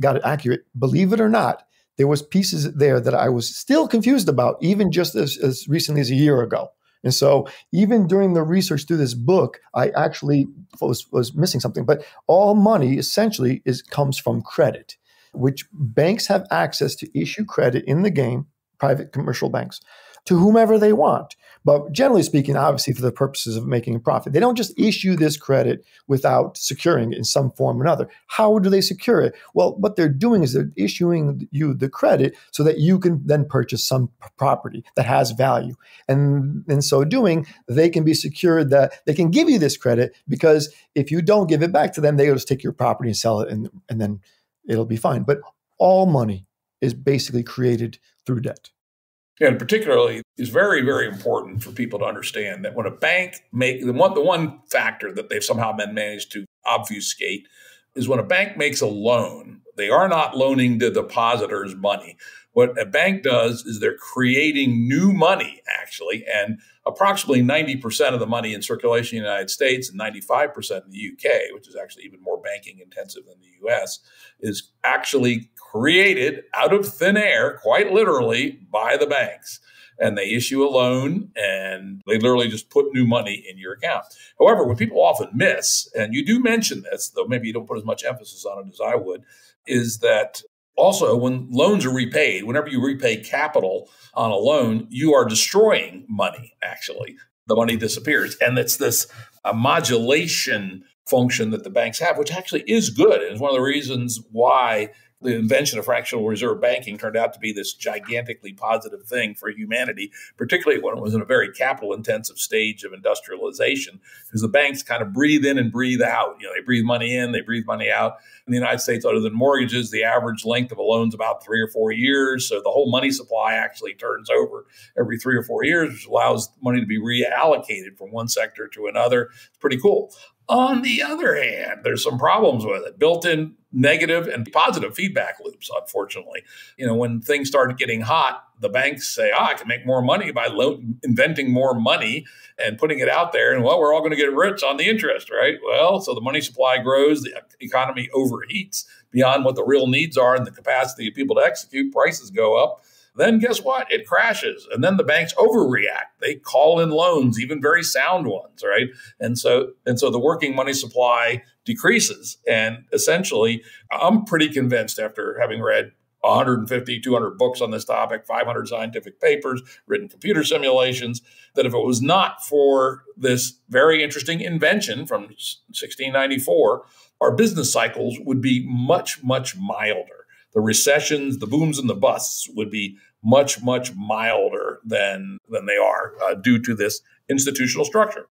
got it accurate. Believe it or not, there was pieces there that I was still confused about, even just as, as recently as a year ago. And so, even during the research through this book, I actually was, was missing something. But all money essentially is comes from credit, which banks have access to issue credit in the game, private commercial banks to whomever they want. But generally speaking, obviously for the purposes of making a profit, they don't just issue this credit without securing it in some form or another. How do they secure it? Well, what they're doing is they're issuing you the credit so that you can then purchase some property that has value. And in so doing, they can be secured that they can give you this credit because if you don't give it back to them, they'll just take your property and sell it and, and then it'll be fine. But all money is basically created through debt. And particularly is very, very important for people to understand that when a bank make the one the one factor that they've somehow been managed to obfuscate is when a bank makes a loan, they are not loaning the depositors money. What a bank does is they're creating new money, actually, and approximately 90% of the money in circulation in the United States and 95% in the UK, which is actually even more banking intensive than the US, is actually created out of thin air, quite literally, by the banks. And they issue a loan and they literally just put new money in your account. However, what people often miss, and you do mention this, though maybe you don't put as much emphasis on it as I would, is that also when loans are repaid, whenever you repay capital on a loan, you are destroying money, actually. The money disappears. And it's this uh, modulation function that the banks have, which actually is good. And it's one of the reasons why the invention of fractional reserve banking turned out to be this gigantically positive thing for humanity, particularly when it was in a very capital intensive stage of industrialization, because the banks kind of breathe in and breathe out. You know, they breathe money in, they breathe money out. In the United States, other than mortgages, the average length of a loan is about three or four years. So the whole money supply actually turns over every three or four years, which allows money to be reallocated from one sector to another. It's pretty cool. On the other hand, there's some problems with it. Built in negative and positive feedback loops, unfortunately. You know, when things started getting hot, the banks say, oh, I can make more money by lo- inventing more money and putting it out there. And well, we're all going to get rich on the interest, right? Well, so the money supply grows, the economy overheats beyond what the real needs are and the capacity of people to execute, prices go up. Then guess what? It crashes. And then the banks overreact. They call in loans, even very sound ones, right? And so and so the working money supply decreases. And essentially, I'm pretty convinced after having read 150, 200 books on this topic, 500 scientific papers, written computer simulations, that if it was not for this very interesting invention from 1694, our business cycles would be much, much milder the recessions, the booms and the busts would be much, much milder than than they are uh, due to this institutional structure.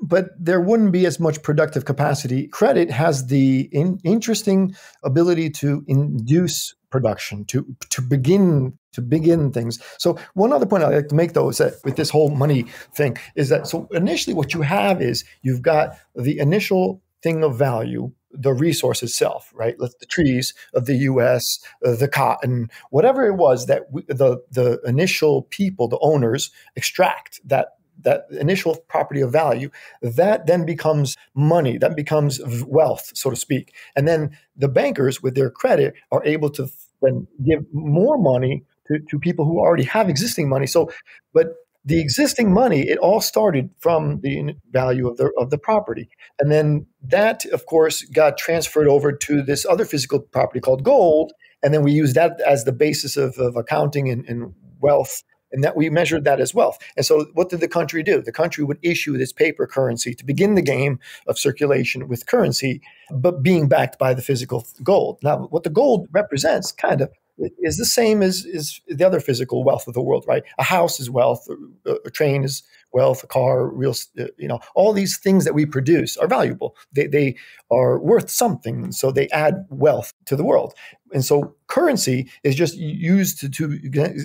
But there wouldn't be as much productive capacity. Credit has the in, interesting ability to induce production, to to begin to begin things. So one other point I'd like to make though is that with this whole money thing is that so initially what you have is you've got the initial thing of value the resource itself, right? Let the trees of the U.S., uh, the cotton, whatever it was that we, the the initial people, the owners, extract that that initial property of value, that then becomes money, that becomes wealth, so to speak, and then the bankers, with their credit, are able to then give more money to, to people who already have existing money. So, but the existing money, it all started from the value of the of the property, and then that, of course, got transferred over to this other physical property called gold, and then we use that as the basis of, of accounting and, and wealth and that we measured that as wealth. And so, what did the country do? The country would issue this paper currency to begin the game of circulation with currency, but being backed by the physical gold. Now, what the gold represents, kind of, is the same as, as the other physical wealth of the world, right? A house is wealth, a, a train is wealth, a car, real, uh, you know, all these things that we produce are valuable. They, they are worth something. So they add wealth to the world. And so currency is just used to, to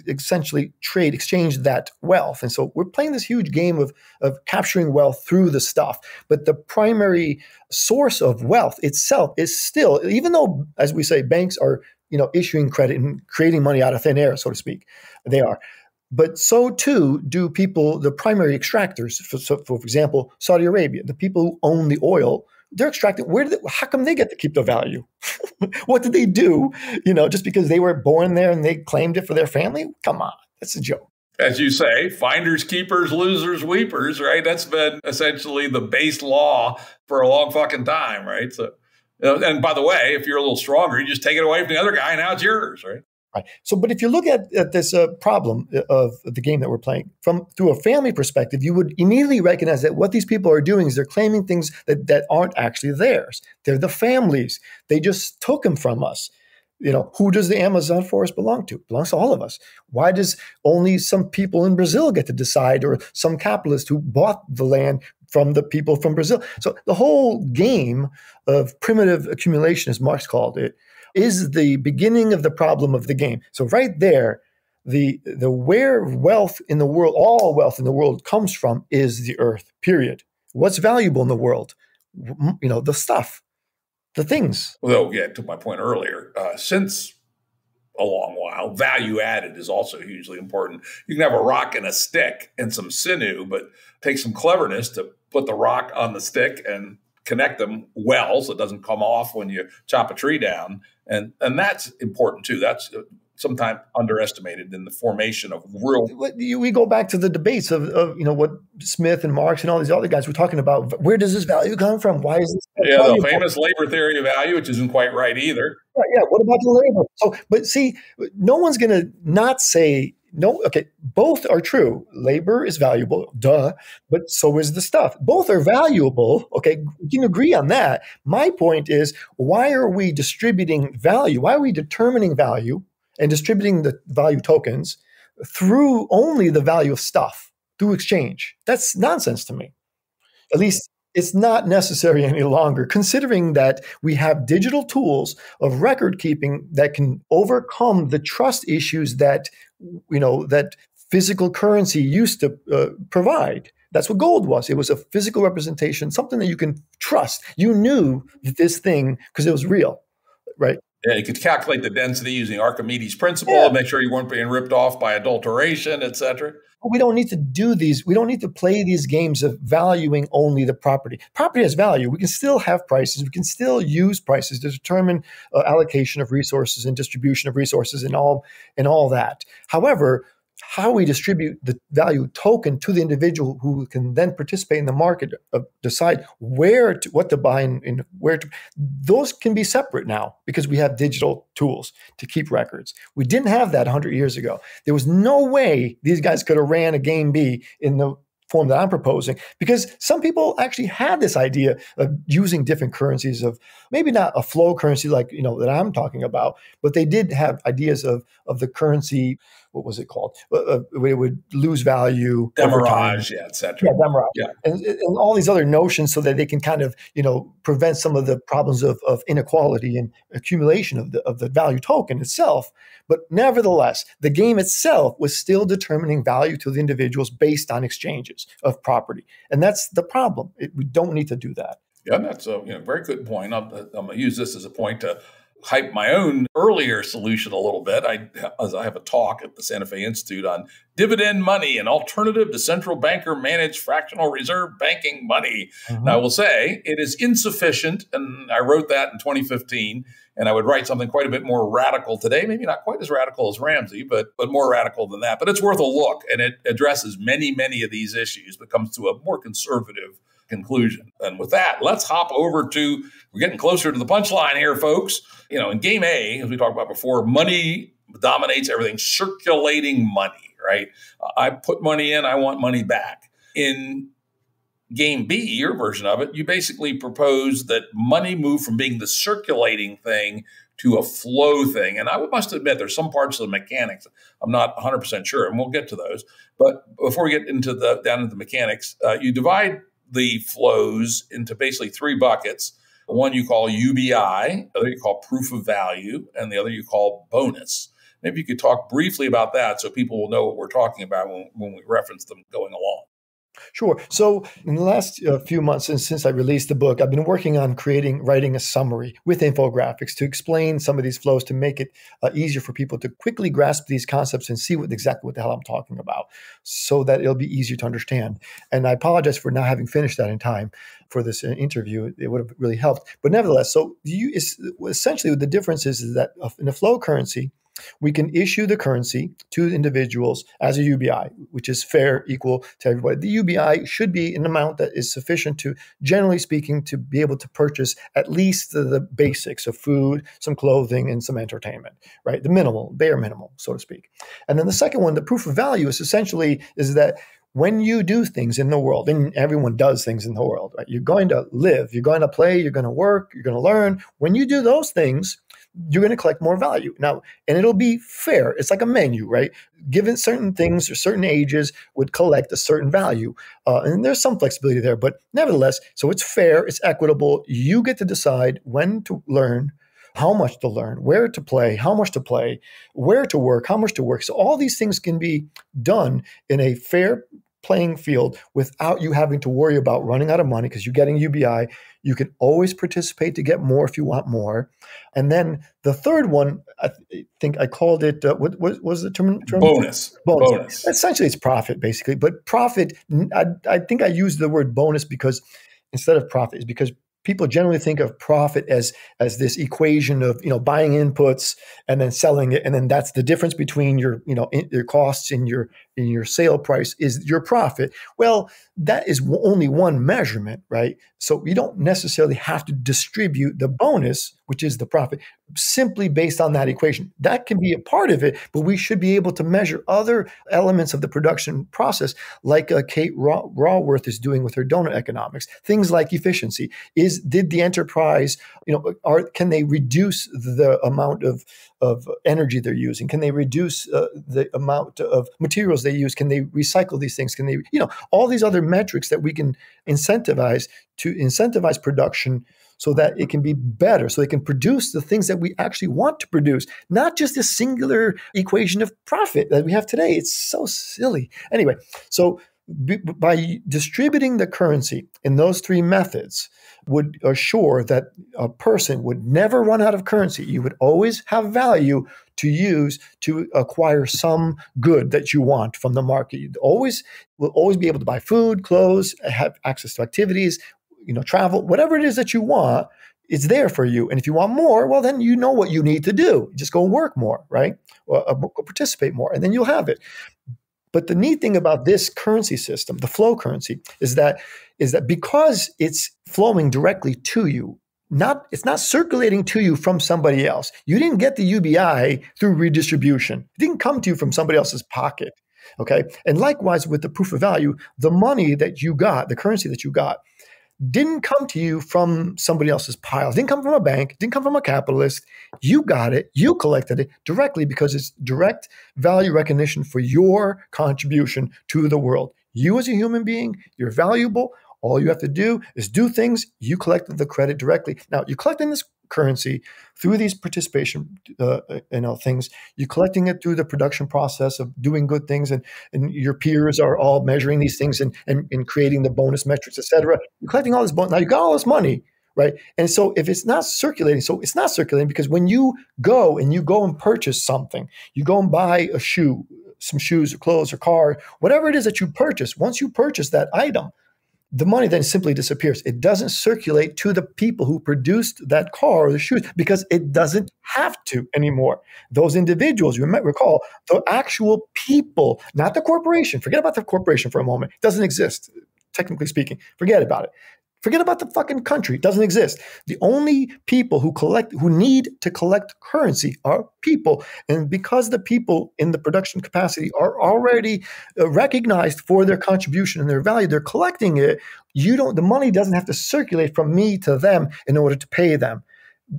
essentially trade, exchange that wealth. And so we're playing this huge game of, of capturing wealth through the stuff. But the primary source of wealth itself is still, even though, as we say, banks are you know issuing credit and creating money out of thin air, so to speak, they are. But so too do people, the primary extractors. For, so for example, Saudi Arabia, the people who own the oil, they're extracting. Where did? They, how come they get to keep the value? what did they do? You know, just because they were born there and they claimed it for their family? Come on, that's a joke. As you say, finders, keepers, losers, weepers. Right? That's been essentially the base law for a long fucking time. Right? So. And by the way, if you're a little stronger, you just take it away from the other guy, and now it's yours, right? Right. So, but if you look at, at this uh, problem uh, of the game that we're playing from through a family perspective, you would immediately recognize that what these people are doing is they're claiming things that, that aren't actually theirs. They're the families. They just took them from us. You know, who does the Amazon forest belong to? It belongs to all of us. Why does only some people in Brazil get to decide, or some capitalist who bought the land from the people from Brazil? So the whole game of primitive accumulation, as Marx called it, is the beginning of the problem of the game. So right there, the the where wealth in the world, all wealth in the world comes from is the earth. Period. What's valuable in the world? You know, the stuff, the things. Well, yeah, to my point earlier, uh, since a long while, value added is also hugely important. You can have a rock and a stick and some sinew, but take some cleverness to put the rock on the stick and connect them well so it doesn't come off when you chop a tree down and and that's important too that's uh, sometimes underestimated in the formation of real we go back to the debates of, of, you know what smith and marx and all these other guys were talking about where does this value come from why is this yeah the famous labor theory of value which isn't quite right either yeah, yeah what about the labor so but see no one's going to not say no, okay, both are true. Labor is valuable, duh, but so is the stuff. Both are valuable. Okay, we can agree on that. My point is why are we distributing value? Why are we determining value and distributing the value tokens through only the value of stuff, through exchange? That's nonsense to me. At least it's not necessary any longer, considering that we have digital tools of record keeping that can overcome the trust issues that you know that physical currency used to uh, provide. That's what gold was. It was a physical representation, something that you can trust. You knew that this thing because it was real, right? Yeah, you could calculate the density using Archimedes' principle yeah. and make sure you weren't being ripped off by adulteration, et cetera. We don't need to do these. We don't need to play these games of valuing only the property. Property has value. We can still have prices. We can still use prices to determine uh, allocation of resources and distribution of resources and all and all that. However, how we distribute the value token to the individual who can then participate in the market, uh, decide where to, what to buy and, and, where to. Those can be separate now because we have digital tools to keep records. We didn't have that 100 years ago. There was no way these guys could have ran a game B in the form that I'm proposing because some people actually had this idea of using different currencies of maybe not a flow currency like you know that I'm talking about, but they did have ideas of of the currency what was it called? Uh, uh it would lose value. Demurrage, yeah, etc. Yeah, demurrage. Yeah. And, and, all these other notions so that they can kind of, you know, prevent some of the problems of, of inequality and accumulation of the, of the value token itself. But nevertheless, the game itself was still determining value to the individuals based on exchanges of property. And that's the problem. It, we don't need to do that. Yeah, that's a you know, very good point. I'm, I'm going to use this as a point to hype my own earlier solution a little bit. I, as I have a talk at the Santa Fe Institute on dividend money, an alternative to central banker managed fractional reserve banking money. Mm-hmm. Now, I will say it is insufficient, and I wrote that in 2015. And I would write something quite a bit more radical today, maybe not quite as radical as Remzi, but but more radical than that. But it's worth a look, and it addresses many, many of these issues, but comes to a more conservative conclusion. And with that, let's hop over to we're getting closer to the punchline here, folks. You know, in game A, as we talked about before, money dominates everything, circulating money, right? I put money in, I want money back. In game B, your version of it, you basically propose that money move from being the circulating thing to a flow thing. And I must admit, there's some parts of the mechanics I'm not 100% sure, and we'll get to those. But before we get into the down into the mechanics, uh, you divide the flows into basically three buckets. One you call UBI, the other you call proof of value, and the other you call bonus. Maybe you could talk briefly about that so people will know what we're talking about when, when we reference them going along. Sure. So, in the last uh, few months since, since I released the book, I've been working on creating, writing a summary with infographics to explain some of these flows to make it uh, easier for people to quickly grasp these concepts and see what exactly what the hell I'm talking about, so that it'll be easier to understand. And I apologize for not having finished that in time for this uh, interview. It would have really helped. But nevertheless, so you essentially the difference is, is that in a flow currency, we can issue the currency to individuals as a UBI, which is fair, equal to everybody. The UBI should be an amount that is sufficient to, generally speaking, to be able to purchase at least the, the basics of food, some clothing, and some entertainment, right? The minimal, bare minimal, so to speak. And then the second one, the proof of value, is essentially is that when you do things in the world, and everyone does things in the world, right? You're going to live, you're going to play, you're going to work, you're going to learn. When you do those things, you're going to collect more value. Now, and it'll be fair. It's like a menu, right? Given certain things or certain ages would collect a certain value. Uh, and there's some flexibility there, but nevertheless, so it's fair, it's equitable. You get to decide when to learn, how much to learn, where to play, how much to play, where to work, how much to work. So all these things can be done in a fair playing field without you having to worry about running out of money because you're getting UBI. You can always participate to get more if you want more. And then the third one, I th- think I called it, uh, what, what, was the term, term? Bonus. bonus. Bonus. Essentially, it's profit, basically. But profit, I, I think I used the word bonus because instead of profit, is because people generally think of profit as as this equation of you know buying inputs and then selling it and then that's the difference between your you know in, your costs and your in your sale price is your profit. Well that is only one measurement right? So you don't necessarily have to distribute the bonus which is the profit simply based on that equation. That can be a part of it but we should be able to measure other elements of the production process like uh, kate Raw- raworth is doing with her donut economics. Things like efficiency. Is did the enterprise you know are can they reduce the amount of of energy they're using? Can they reduce uh, the amount of materials they use? Can they recycle these things? Can they, you know, all these other metrics that we can incentivize to incentivize production so that it can be better, so they can produce the things that we actually want to produce, not just a singular equation of profit that we have today. It's so silly. Anyway, so by distributing the currency in those three methods, would assure that a person would never run out of currency. You would always have value to use to acquire some good that you want from the market. You always will always be able to buy food, clothes, have access to activities, you know, travel, whatever it is that you want. It's there for you. And if you want more, well, then you know what you need to do. Just go work more, right? Or, or uh, participate more, and then you'll have it. But the neat thing about this currency system, the flow currency, is that is that because it's flowing directly to you, not it's not circulating to you from somebody else. You didn't get the UBI through redistribution. It didn't come to you from somebody else's pocket. Okay. And likewise with the proof of value, the money that you got, the currency that you got, didn't come to you from somebody else's pile. It didn't come from a bank. Didn't come from a capitalist. You got it. You collected it directly because it's direct value recognition for your contribution to the world. You as a human being, you're valuable. All you have to do is do things. You collect the credit directly. Now, you're collecting this currency through these participation uh, you know things. You're collecting it through the production process of doing good things and, and your peers are all measuring these things and, and, and creating the bonus metrics etc you're collecting all this bonus now you got all this money right? And so if it's not circulating so it's not circulating because when you go and you go and purchase something you go and buy a shoe some shoes or clothes or car whatever it is that you purchase once you purchase that item the money then simply disappears. It doesn't circulate to the people who produced that car or the shoes because it doesn't have to anymore. Those individuals, you might recall, the actual people, not the corporation. Forget about the corporation for a moment. It doesn't exist, technically speaking. Forget about it. Forget about the fucking country. It doesn't exist. The only people who collect, who need to collect currency are people. And because the people in the production capacity are already uh, recognized for their contribution and their value, they're collecting it. You don't, the money doesn't have to circulate from me to them in order to pay them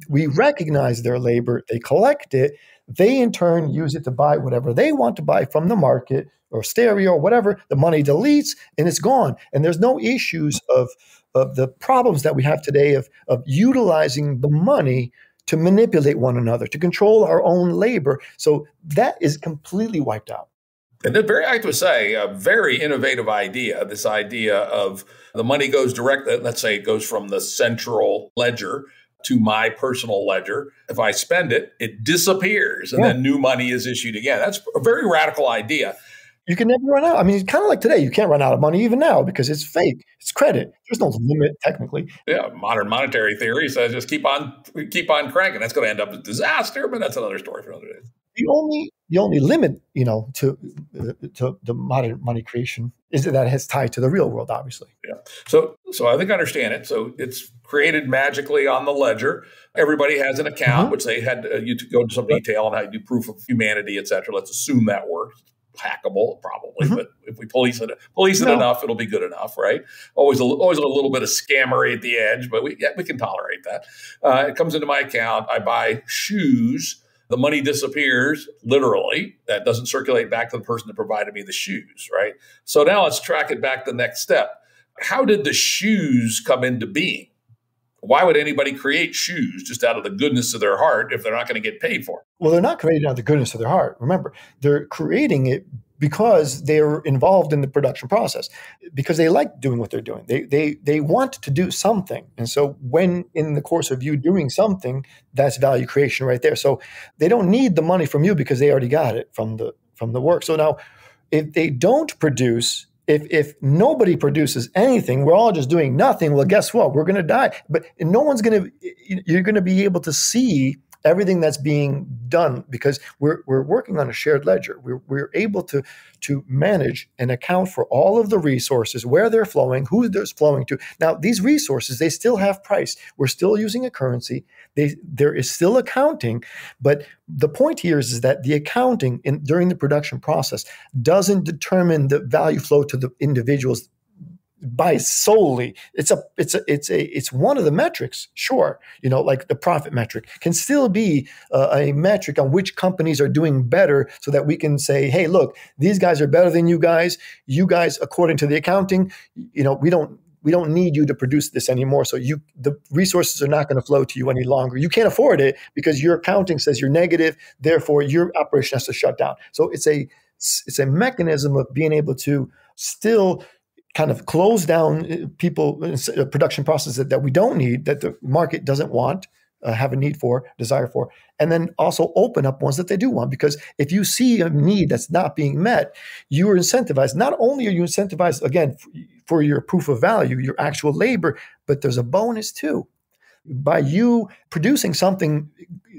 we recognize their labor, they collect it, they in turn use it to buy whatever they want to buy from the market or stereo or whatever. The money deletes and it's gone. And there's no issues of, of the problems that we have today of, of utilizing the money to manipulate one another, to control our own labor. So that is completely wiped out. And then, very, I have to say, a very innovative idea. This idea of the money goes direct. Let's say it goes from the central ledger to my personal ledger. If I spend it, it disappears, and yeah. then new money is issued again. That's a very radical idea. You can never run out. I mean, it's kind of like today. You can't run out of money even now because it's fake. It's credit. There's no limit technically. Yeah, modern monetary theory says just keep on keep on cranking. That's going to end up with disaster, but that's another story for another day. The only the only limit, you know, to uh, to the modern money creation is that has tied to the real world, obviously. Yeah. So so I think I understand it. So it's created magically on the ledger. Everybody has an account, mm-hmm. which they had uh, you to go into some detail on how you do proof of humanity, et cetera. Let's assume that works hackable probably mm-hmm. but if we police it police it no. enough it'll be good enough right always a, always a little bit of scammery at the edge but we yeah, we can tolerate that uh, it comes into my account i buy shoes the money disappears literally that doesn't circulate back to the person that provided me the shoes right so now let's track it back the next step how did the shoes come into being why would anybody create shoes just out of the goodness of their heart if they're not going to get paid for it? Well, they're not creating out of the goodness of their heart. Remember, they're creating it because they're involved in the production process because they like doing what they're doing they, they they want to do something and so when in the course of you doing something that's value creation right there so they don't need the money from you because they already got it from the from the work so now if they don't produce if if nobody produces anything, we're all just doing nothing. Well, guess what? We're going to die. But no one's going to. You're going to be able to see everything that's being done because we're, we're working on a shared ledger. We're, we're able to, to manage and account for all of the resources, where they're flowing, who they're flowing to. Now, these resources, they still have price. We're still using a currency. They, there is still accounting, but the point here is, is that the accounting in, during the production process doesn't determine the value flow to the individuals by solely it's a it's a it's a it's one of the metrics sure you know like the profit metric can still be uh, a metric on which companies are doing better so that we can say hey look these guys are better than you guys. You guys according to the accounting you know we don't we don't need you to produce this anymore. So you the resources are not going to flow to you any longer. You can't afford it because your accounting says you're negative. Therefore your operation has to shut down. So it's a it's a mechanism of being able to still kind of close down uh, people uh, production processes that, that we don't need that the market doesn't want uh, have a need for desire for and then also open up ones that they do want. Because if you see a need that's not being met you are incentivized. Not only are you incentivized again for your proof of value your actual labor but there's a bonus too. By you producing something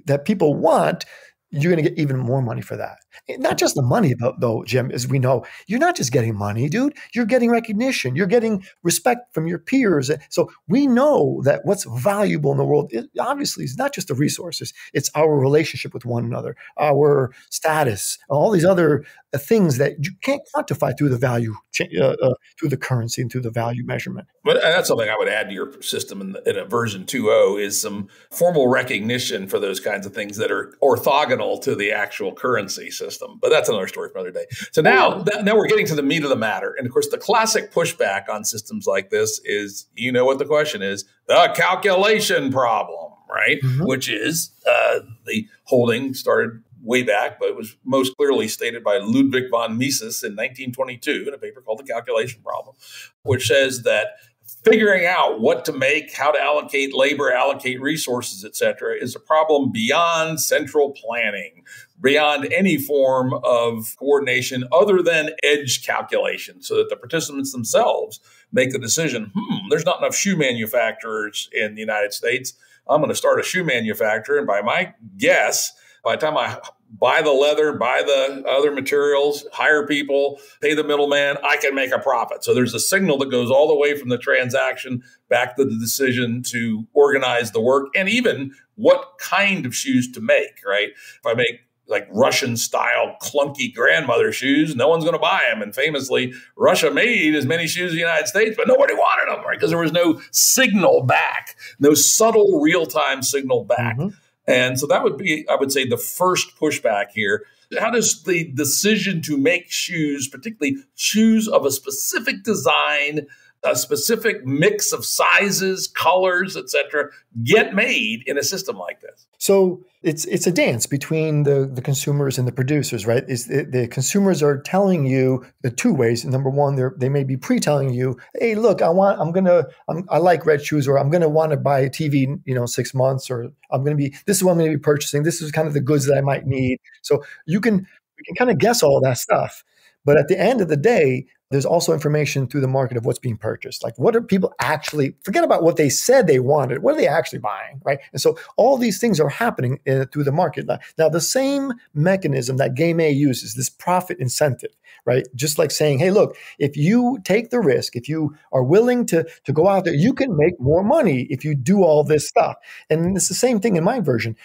that people want you're going to get even more money for that. Not just the money, though, Jim, as we know, you're not just getting money, dude. You're getting recognition. You're getting respect from your peers. So we know that what's valuable in the world, it obviously, is not just the resources. It's our relationship with one another, our status, all these other uh, things that you can't quantify through the value, uh, uh, through the currency, and through the value measurement. But that's something I would add to your system in, in a version 2.0 is some formal recognition for those kinds of things that are orthogonal to the actual currency system. But that's another story for another day. So now, now we're getting to the meat of the matter. And of course, the classic pushback on systems like this is, you know what the question is, the calculation problem, right? Mm-hmm. Which is uh, the holding started way back, but it was most clearly stated by Ludwig von Mises in 1922 in a paper called The Calculation Problem, which says that figuring out what to make, how to allocate labor, allocate resources, et cetera, is a problem beyond central planning, beyond any form of coordination other than edge calculation, so that the participants themselves make the decision hmm, there's not enough shoe manufacturers in the United States. I'm going to start a shoe manufacturer. And by my guess, by the time I buy the leather, buy the other materials, hire people, pay the middleman, I can make a profit. So there's a signal that goes all the way from the transaction back to the decision to organize the work and even what kind of shoes to make, right? If I make like Russian style clunky grandmother shoes. No one's going to buy them. And famously, Russia made as many shoes as the United States, but nobody wanted them, right? Because there was no signal back, no subtle real time signal back. Mm-hmm. And so that would be, I would say, the first pushback here. How does the decision to make shoes, particularly shoes of a specific design, a specific mix of sizes, colors, etc., get made in a system like this? So it's it's a dance between the, the consumers and the producers, right? Is the, the consumers are telling you the two ways. Number one, they they may be pre-telling you, "Hey, look, I want, I'm gonna, I'm, I like red shoes, or I'm gonna want to buy a TV, you know, six months, or I'm gonna be, this is what I'm gonna be purchasing. This is kind of the goods that I might need." So you can you can kind of guess all that stuff, but at the end of the day, there's also information through the market of what's being purchased. Like, what are people actually, forget about what they said they wanted, what are they actually buying, right? And so all these things are happening uh, through the market. Now, now, the same mechanism that Game A uses, this profit incentive, right? Just like saying, hey, look, if you take the risk, if you are willing to, to go out there, you can make more money if you do all this stuff. And it's the same thing in my version,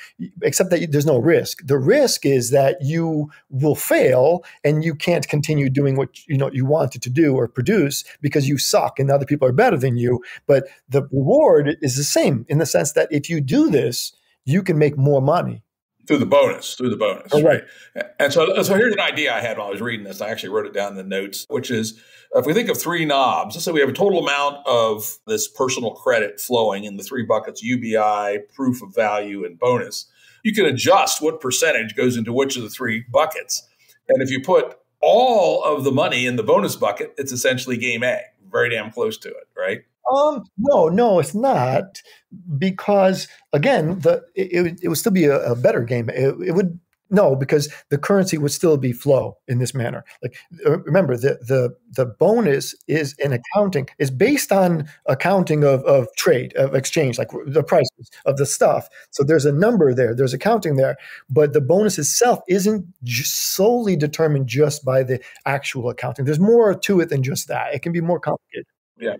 except that there's no risk. The risk is that you will fail and you can't continue doing what you know you wanted to do or produce because you suck and other people are better than you. But the reward is the same in the sense that if you do this, you can make more money through the bonus, through the bonus, oh, right? And so, so here's an idea I had while I was reading this. I actually wrote it down in the notes, which is if we think of three knobs, let's say we have a total amount of this personal credit flowing in the three buckets: UBI, proof of value, and bonus. You can adjust what percentage goes into which of the three buckets, and if you put all of the money in the bonus bucket, it's essentially game A, very damn close to it, right? Um, no, no, it's not because again, the it, it would still be a, a better game. It, it, would no, because the currency would still be flow in this manner. Like uh, remember, the the the bonus is in accounting is based on accounting of, of trade of exchange, like the prices of the stuff. So there's a number there, there's accounting there, but the bonus itself isn't solely determined just by the actual accounting. There's more to it than just that. It can be more complicated. Yeah,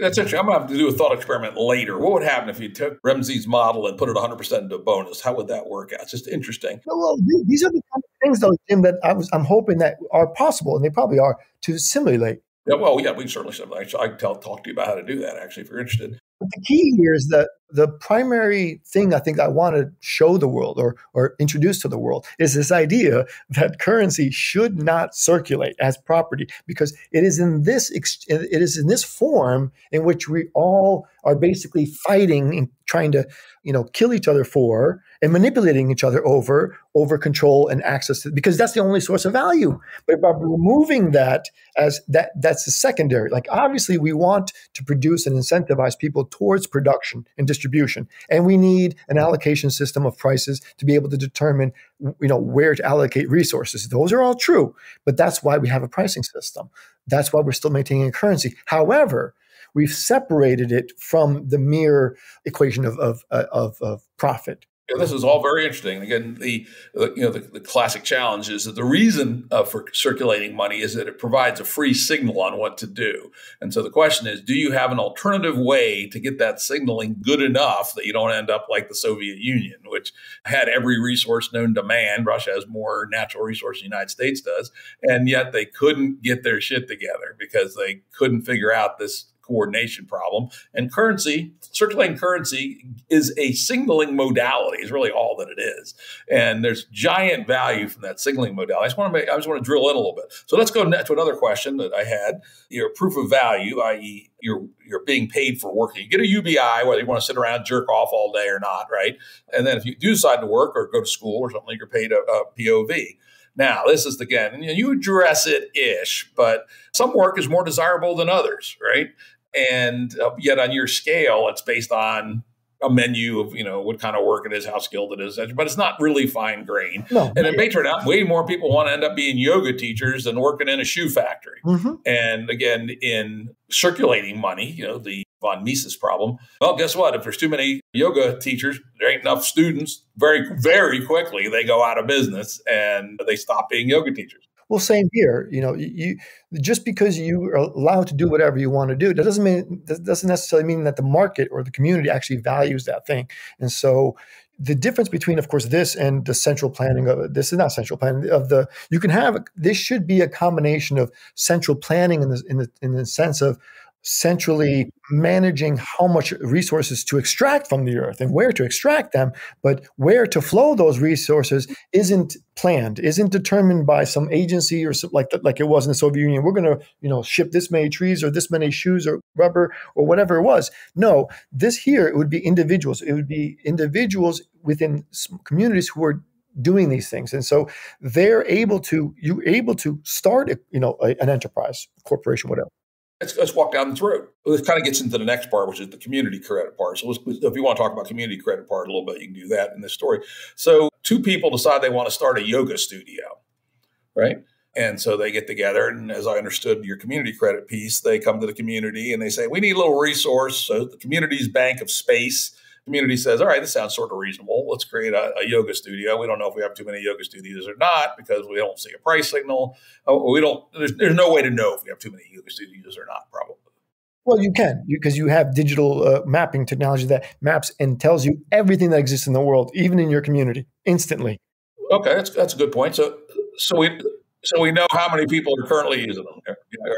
that's, interesting. I'm going to have to do a thought experiment later. What would happen if you took Remzi's model and put it 100% into a bonus? How would that work out? It's just interesting. Well, these are the kind of things, though, Jim, that I was, I'm hoping that are possible, and they probably are, to simulate. Yeah, well, yeah, we certainly should. I can tell, talk to you about how to do that, actually, if you're interested. But the key here is that the primary thing I think I want to show the world or, or introduce to the world is this idea that currency should not circulate as property because it is in this it is in this form in which we all are basically fighting and trying to you know kill each other for and manipulating each other over over control and access to because that's the only source of value. But by removing that as that that's the secondary. Like obviously we want to produce and incentivize people towards production and distribution and we need an allocation system of prices to be able to determine you know where to allocate resources. Those are all true but that's why we have a pricing system. That's why we're still maintaining a currency. However we've separated it from the mere equation of of, uh, of, of profit this is all very interesting. Again, the, the you know the, the, classic challenge is that the reason uh, for circulating money is that it provides a free signal on what to do. And so the question is, do you have an alternative way to get that signaling good enough that you don't end up like the Soviet Union, which had every resource known to man? Russia has more natural resource than the United States does, and yet they couldn't get their shit together because they couldn't figure out this coordination problem. And currency, circulating currency is a signaling modality, is really all that it is. And there's giant value from that signaling modality. I just want to make, I just want to drill in a little bit. So let's go to another question that I had. Your proof of value, i.e., you're you're being paid for working. You get a UBI, whether you want to sit around jerk off all day or not, right? And then if you do decide to work or go to school or something, you're paid a, a POV. Now, this is the, again, you address it ish, but some work is more desirable than others, right? And uh, yet on your scale it's based on a menu of you know what kind of work it is, how skilled it is, but it's not really fine grain. No, and it may turn out way more people want to end up being yoga teachers than working in a shoe factory. Mm-hmm. And again, in circulating money, you know the von Mises problem. Well, guess what? If there's too many yoga teachers, there ain't enough students. Very, very quickly, they go out of business and they stop being yoga teachers. Well, same here. You know, you just because you are allowed to do whatever you want to do, that doesn't mean that doesn't necessarily mean that the market or the community actually values that thing. And so, the difference between, of course, this and the central planning of this is not central planning of the. You can have this should be a combination of central planning in the in the in the sense of centrally managing how much resources to extract from the earth and where to extract them but where to flow those resources isn't planned isn't determined by some agency or some, like like it was in the Soviet Union. We're going to you know ship this many trees or this many shoes or rubber or whatever it was. No this here it would be individuals. It would be individuals within communities who are doing these things. And so they're able to you're able to start you know a, an enterprise corporation whatever Let's, let's walk down this road. This kind of gets into the next part, which is the community credit part. So, if you want to talk about community credit part a little bit, you can do that in this story. So, two people decide they want to start a yoga studio, right? And so they get together, and as I understood your community credit piece, they come to the community and they say, "We need a little resource." So, the community's bank of space community says, all right, this sounds sort of reasonable. Let's create a, a, yoga studio. We don't know if we have too many yoga studios or not because we don't see a price signal. Oh, we don't. There's, there's no way to know if we have too many yoga studios or not. Probably. Well, you can because you, you, have digital uh, mapping technology that maps and tells you everything that exists in the world, even in your community, instantly. Okay, that's that's a good point. So, so we so we know how many people are currently using them,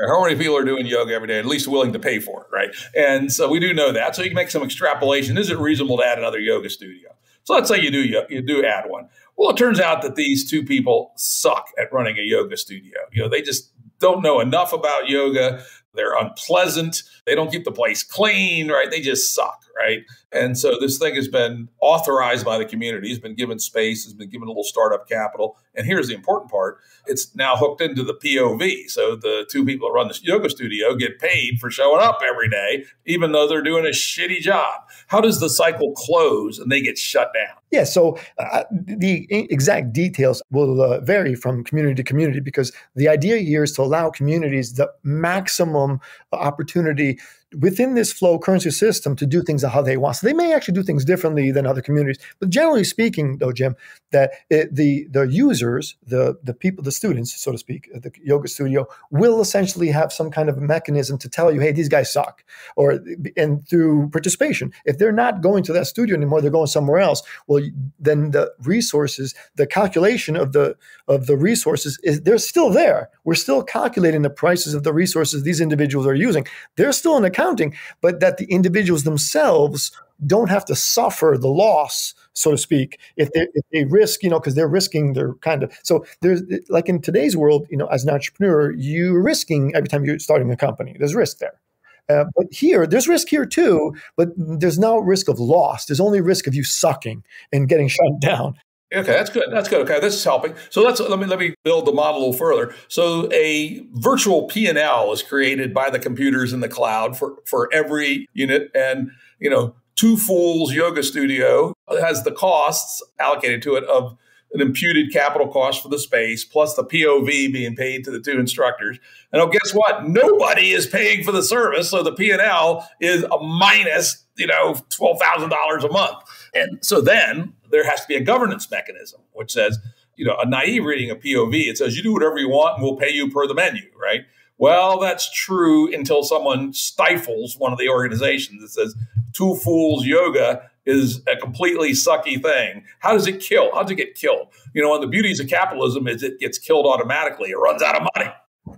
how many people are doing yoga every day, at least willing to pay for it, right? And so we do know that. So you can make some extrapolation. Is it reasonable to add another yoga studio? So let's say you do you do add one. Well, it turns out that these two people suck at running a yoga studio. You know, they just don't know enough about yoga. They're unpleasant. They don't keep the place clean, right? They just suck, right? And so this thing has been authorized by the community, has been given space, has been given a little startup capital. And here's the important part it's now hooked into the POV. So the two people that run the yoga studio get paid for showing up every day, even though they're doing a shitty job. How does the cycle close and they get shut down? Yeah, so uh, the exact details will uh, vary from community to community because the idea here is to allow communities the maximum opportunity within this flow currency system to do things how they want. So they may actually do things differently than other communities. But generally speaking, though, Jim, that it, the the users, the the people, the students, so to speak, at the yoga studio will essentially have some kind of mechanism to tell you, hey, these guys suck, or and through participation. If they're not going to that studio anymore, they're going somewhere else. Well, then the resources, the calculation of the of the resources is they're still there. We're still calculating the prices of the resources these individuals are using. They're still in accounting, but that the individuals themselves don't have to suffer the loss, so to speak, if they, if they risk, you know, because they're risking their kind of. So there's like in today's world, you know, as an entrepreneur, you're risking every time you're starting a company. There's risk there. Uh, but here, there's risk here too, but there's no risk of loss. There's only risk of you sucking and getting shut down. Okay, that's good. That's good. Okay, this is helping. So let's let me let me build the model a little further. So a virtual P and L is created by the computers in the cloud for for every unit, and you know, Two Fools Yoga Studio has the costs allocated to it of an imputed capital cost for the space plus the POV being paid to the two instructors. And oh, guess what? Nobody is paying for the service, so the P and L is a minus, you know, twelve thousand dollars a month. And so then there has to be a governance mechanism, which says, you know, a naive reading of POV, it says you do whatever you want and we'll pay you per the menu, right? Well, that's true until someone stifles one of the organizations that says Two Fools Yoga is a completely sucky thing. How does it kill? How does it get killed? You know, and the beauties of capitalism is it gets killed automatically. It runs out of money.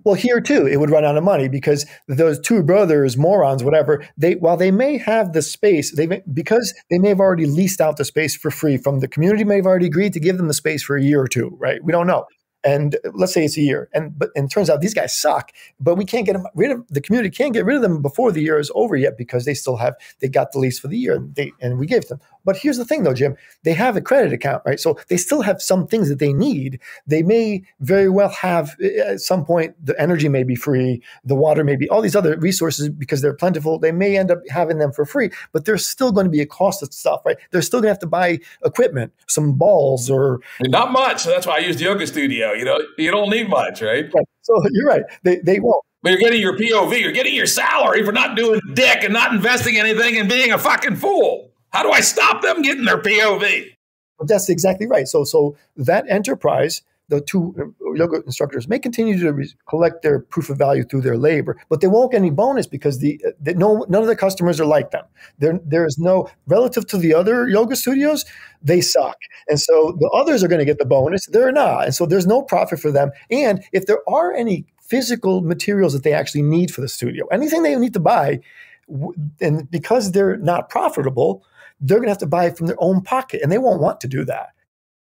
Well, here too, it would run out of money because those two brothers, morons, whatever, they while they may have the space, they may, because they may have already leased out the space for free from the community, may have already agreed to give them the space for a year or two, right? We don't know and let's say it's a year. And but and it turns out these guys suck but we can't get them rid of the community can't get rid of them before the year is over yet because they still have they got the lease for the year and they and we gave them but here's the thing though jim they have a credit account right so they still have some things that they need they may very well have eh, eh, at some point the energy may be free the water may be all these other resources because they're plentiful they may end up having them for free but there's still going to be a cost of stuff right they're still going to have to buy equipment some balls or not much So that's why i use the yoga studio you know, you don't need much, right? right. So you're right. They, they won't. But you're getting your POV. You're getting your salary for not doing dick and not investing anything and being a fucking fool. How do I stop them getting their POV? But that's exactly right. So, so that enterprise, the two uh, yoga instructors may continue to re- collect their proof of value through their labor, but they won't get any bonus because the, uh, the no none of the customers are like them. There there is no relative to the other yoga studios, they suck, and so the others are going to get the bonus. They're not, and so there's no profit for them. And if there are any physical materials that they actually need for the studio, anything they need to buy, and because they're not profitable, they're going to have to buy it from their own pocket, and they won't want to do that.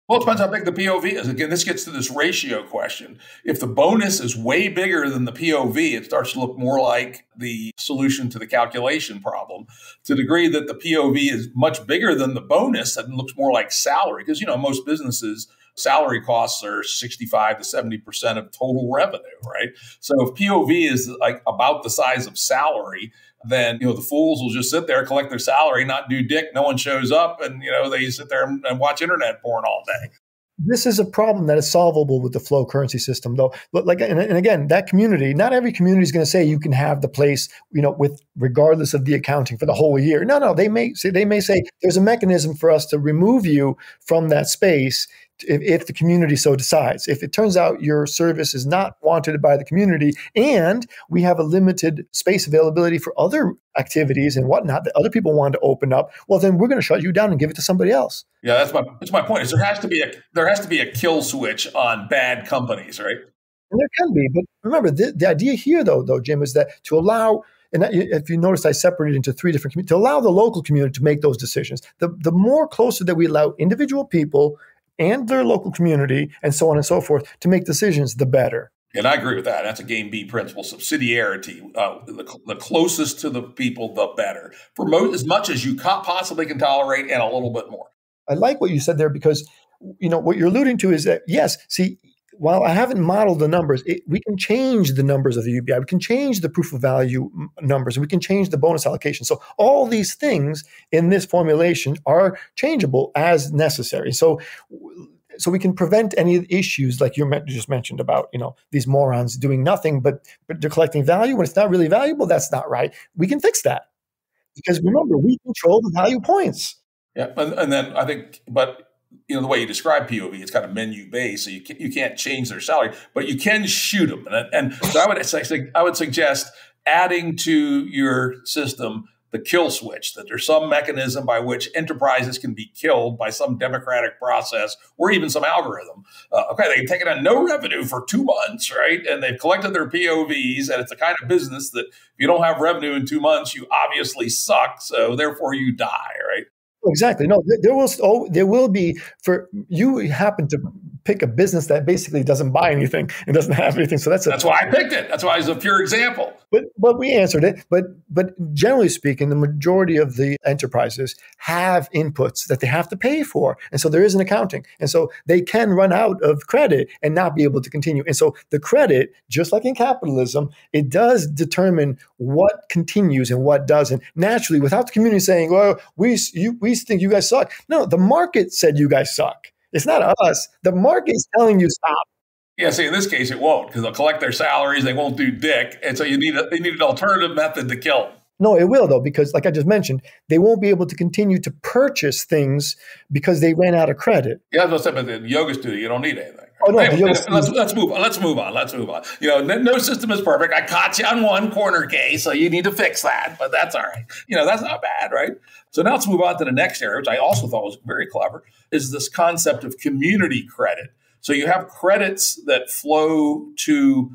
Well, it depends how big the POV is. Again, this gets to this ratio question. If the bonus is way bigger than the POV, it starts to look more like the solution to the calculation problem. To the degree that the POV is much bigger than the bonus, that looks more like salary. Because, you know, most businesses, salary costs are 65 to 70% of total revenue, right? So if POV is like about the size of salary, then you know the fools will just sit there, collect their salary, not do dick. No one shows up, and you know they sit there and, watch internet porn all day. This is a problem that is solvable with the flow currency system though. But like and, and again that community not every community is going to say you can have the place you know with regardless of the accounting for the whole year. No no they may say they may say there's a mechanism for us to remove you from that space if, if, the community so decides. If it turns out your service is not wanted by the community and we have a limited space availability for other activities and whatnot that other people want to open up, well, then we're going to shut you down and give it to somebody else. Yeah, that's my that's my point. Is there has to be a there has to be a kill switch on bad companies, right? And there can be, but remember the, the idea here, though, though Jim, is that to allow and if you notice, I separated into three different communities to allow the local community to make those decisions. The, the more closer that we allow individual people and their local community and so on and so forth to make decisions, the better. And I agree with that. That's a game B principle. Subsidiarity, uh, the, the, closest to the people, the better. For most, as much as you possibly can tolerate, and a little bit more. I like what you said there because you know what you're alluding to is that yes, see, while I haven't modeled the numbers, it, we can change the numbers of the UBI. We can change the proof of value mm, numbers. And We can change the bonus allocation. So all these things in this formulation are changeable as necessary. So so we can prevent any issues like you just mentioned about you know these morons doing nothing but but they're collecting value when it's not really valuable. That's not right. We can fix that because remember we control the value points. Yeah, and, and then I think, but you know the way you describe POV, it's kind of menu based, so you can't, you can't change their salary, but you can shoot them. And, and so I would I would suggest adding to your system the kill switch. That there's some mechanism by which enterprises can be killed by some democratic process or even some algorithm. Uh, okay, they've taken on no revenue for two months, right? And they've collected their POVs, and it's a kind of business that if you don't have revenue in two months, you obviously suck. So therefore, you die, right? Exactly. No, there will oh, there will be for you happen to pick a business that basically doesn't buy anything and doesn't have anything. So that's a, that's why I picked it. That's why it's a pure example. But but we answered it. But but generally speaking, the majority of the enterprises have inputs that they have to pay for, and so there is an accounting, and so they can run out of credit and not be able to continue. And so the credit, just like in capitalism, it does determine what continues and what doesn't. Naturally, without the community saying, "Well, we you, we think you guys suck," no, the market said you guys suck. It's not us. The market is telling you stop. Yeah, see, in this case, it won't because they'll collect their salaries. They won't do dick, and so you need a, they need an alternative method to kill them. No, it will though, because like I just mentioned, they won't be able to continue to purchase things because they ran out of credit. Yeah, that's what I said. the yoga studio, you don't need anything. Oh no, anyway, let's, let's move on. Let's move on. Let's move on. You know, no, no, system is perfect. I caught you on one corner case, so you need to fix that. But that's all right. You know, that's not bad, right? So now let's move on to the next area, which I also thought was very clever, is this concept of community credit. So you have credits that flow to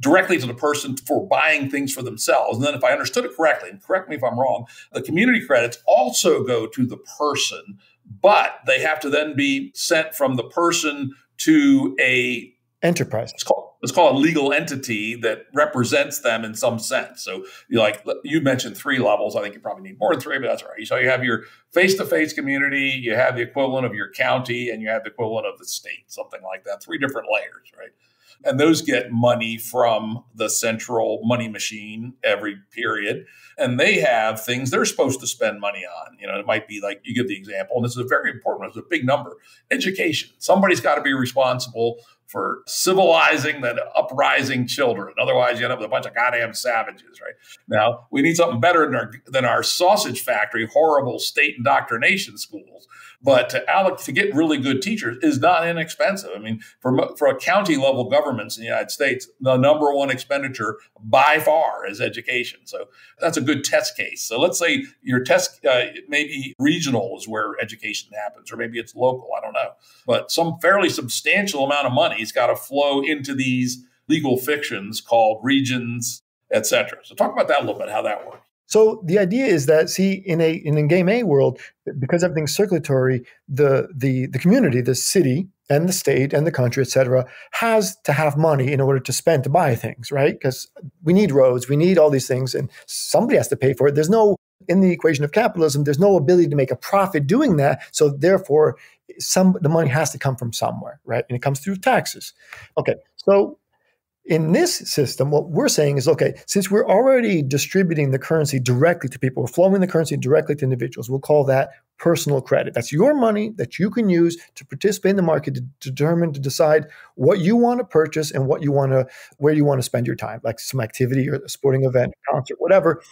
directly to the person for buying things for themselves. And then, if I understood it correctly, and correct me if I'm wrong, the community credits also go to the person, but they have to then be sent from the person to a enterprise. It's called let's call a legal entity that represents them in some sense. So you like you mentioned three levels. I think you probably need more than three, but that's all right. So you have your face-to-face community, you have the equivalent of your county, and you have the equivalent of the state, something like that. Three different layers, right? And those get money from the central money machine every period. And they have things they're supposed to spend money on. You know, it might be like you give the example, and this is a very important one, it's a big number education. Somebody's got to be responsible for civilizing the uprising children. Otherwise, you end up with a bunch of goddamn savages, right? Now, we need something better than our, than our sausage factory, horrible state indoctrination schools. But to, to get really good teachers is not inexpensive. I mean, for, for a county level governments in the United States, the number one expenditure by far is education. So that's a good test case. So let's say your test uh, maybe regional is where education happens, or maybe it's local. I don't know. But some fairly substantial amount of money has got to flow into these legal fictions called regions, et cetera. So talk about that a little bit, how that works. So the idea is that see in a in a game A world, because everything's circulatory, the the the community, the city and the state and the country, et cetera, has to have money in order to spend to buy things, right? Because we need roads, we need all these things, and somebody has to pay for it. There's no in the equation of capitalism, there's no ability to make a profit doing that. So therefore, some the money has to come from somewhere, right? And it comes through taxes. Okay, so in this system, what we're saying is okay, since we're already distributing the currency directly to people, we're flowing the currency directly to individuals, we'll call that personal credit. That's your money that you can use to participate in the market to determine, to decide what you want to purchase and what you want to, where you want to spend your time, like some activity or a sporting event, concert, whatever.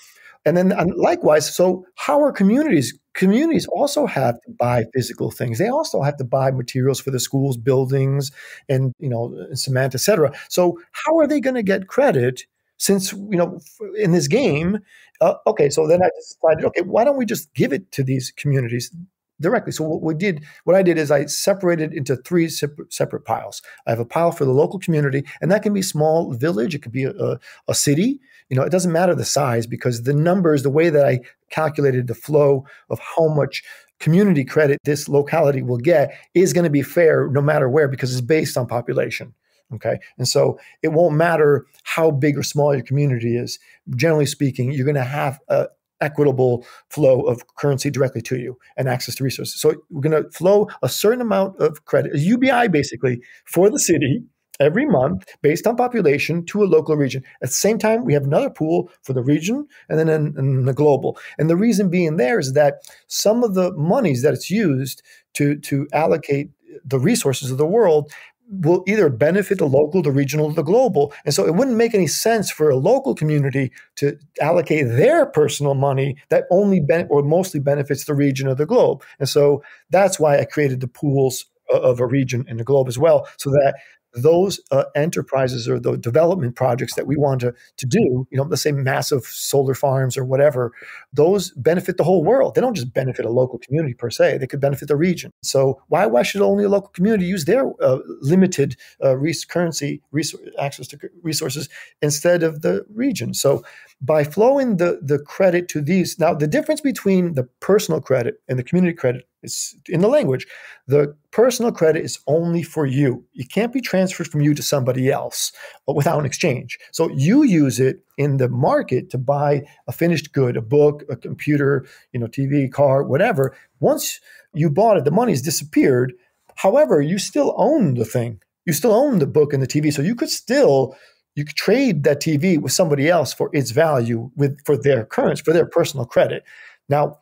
And then likewise, so how are communities? Communities also have to buy physical things. They also have to buy materials for the schools, buildings, and you know, cement, etc. So how are they going to get credit since you know in this game? Uh, okay, so then I decided, okay, why don't we just give it to these communities? directly. So what we did, what I did is I separated into three separate, separate, piles. I have a pile for the local community, and that can be small village, it could be a, a city, you know, it doesn't matter the size because the numbers, the way that I calculated the flow of how much community credit this locality will get is going to be fair no matter where because it's based on population. Okay. And so it won't matter how big or small your community is. Generally speaking, you're going to have a equitable flow of currency directly to you and access to resources. So we're going to flow a certain amount of credit, a UBI basically, for the city every month based on population to a local region. At the same time, we have another pool for the region and then in, in the global. And the reason being there is that some of the monies that it's used to, to allocate the resources of the world will either benefit the local, the regional, the global. And so it wouldn't make any sense for a local community to allocate their personal money that only ben- or mostly benefits the region or the globe. And so that's why I created the pools of a region and the globe as well, so that those uh, enterprises or the development projects that we want to, to do, you know, let's say massive solar farms or whatever, those benefit the whole world. They don't just benefit a local community per se, they could benefit the region. So why, why should only a local community use their uh, limited uh, currency resource, access to resources instead of the region? So by flowing the, the credit to these, now the difference between the personal credit and the community credit is in the language. The personal credit is only for you. It can't be transferred from you to somebody else uh, without an exchange. So you use it in the market to buy a finished good, a book, a computer, you know, TV, car, whatever. Once you bought it, the money's disappeared. However, you still own the thing. You still own the book and the TV. So you could still you could trade that TV with somebody else for its value with for their currency, for their personal credit. Now,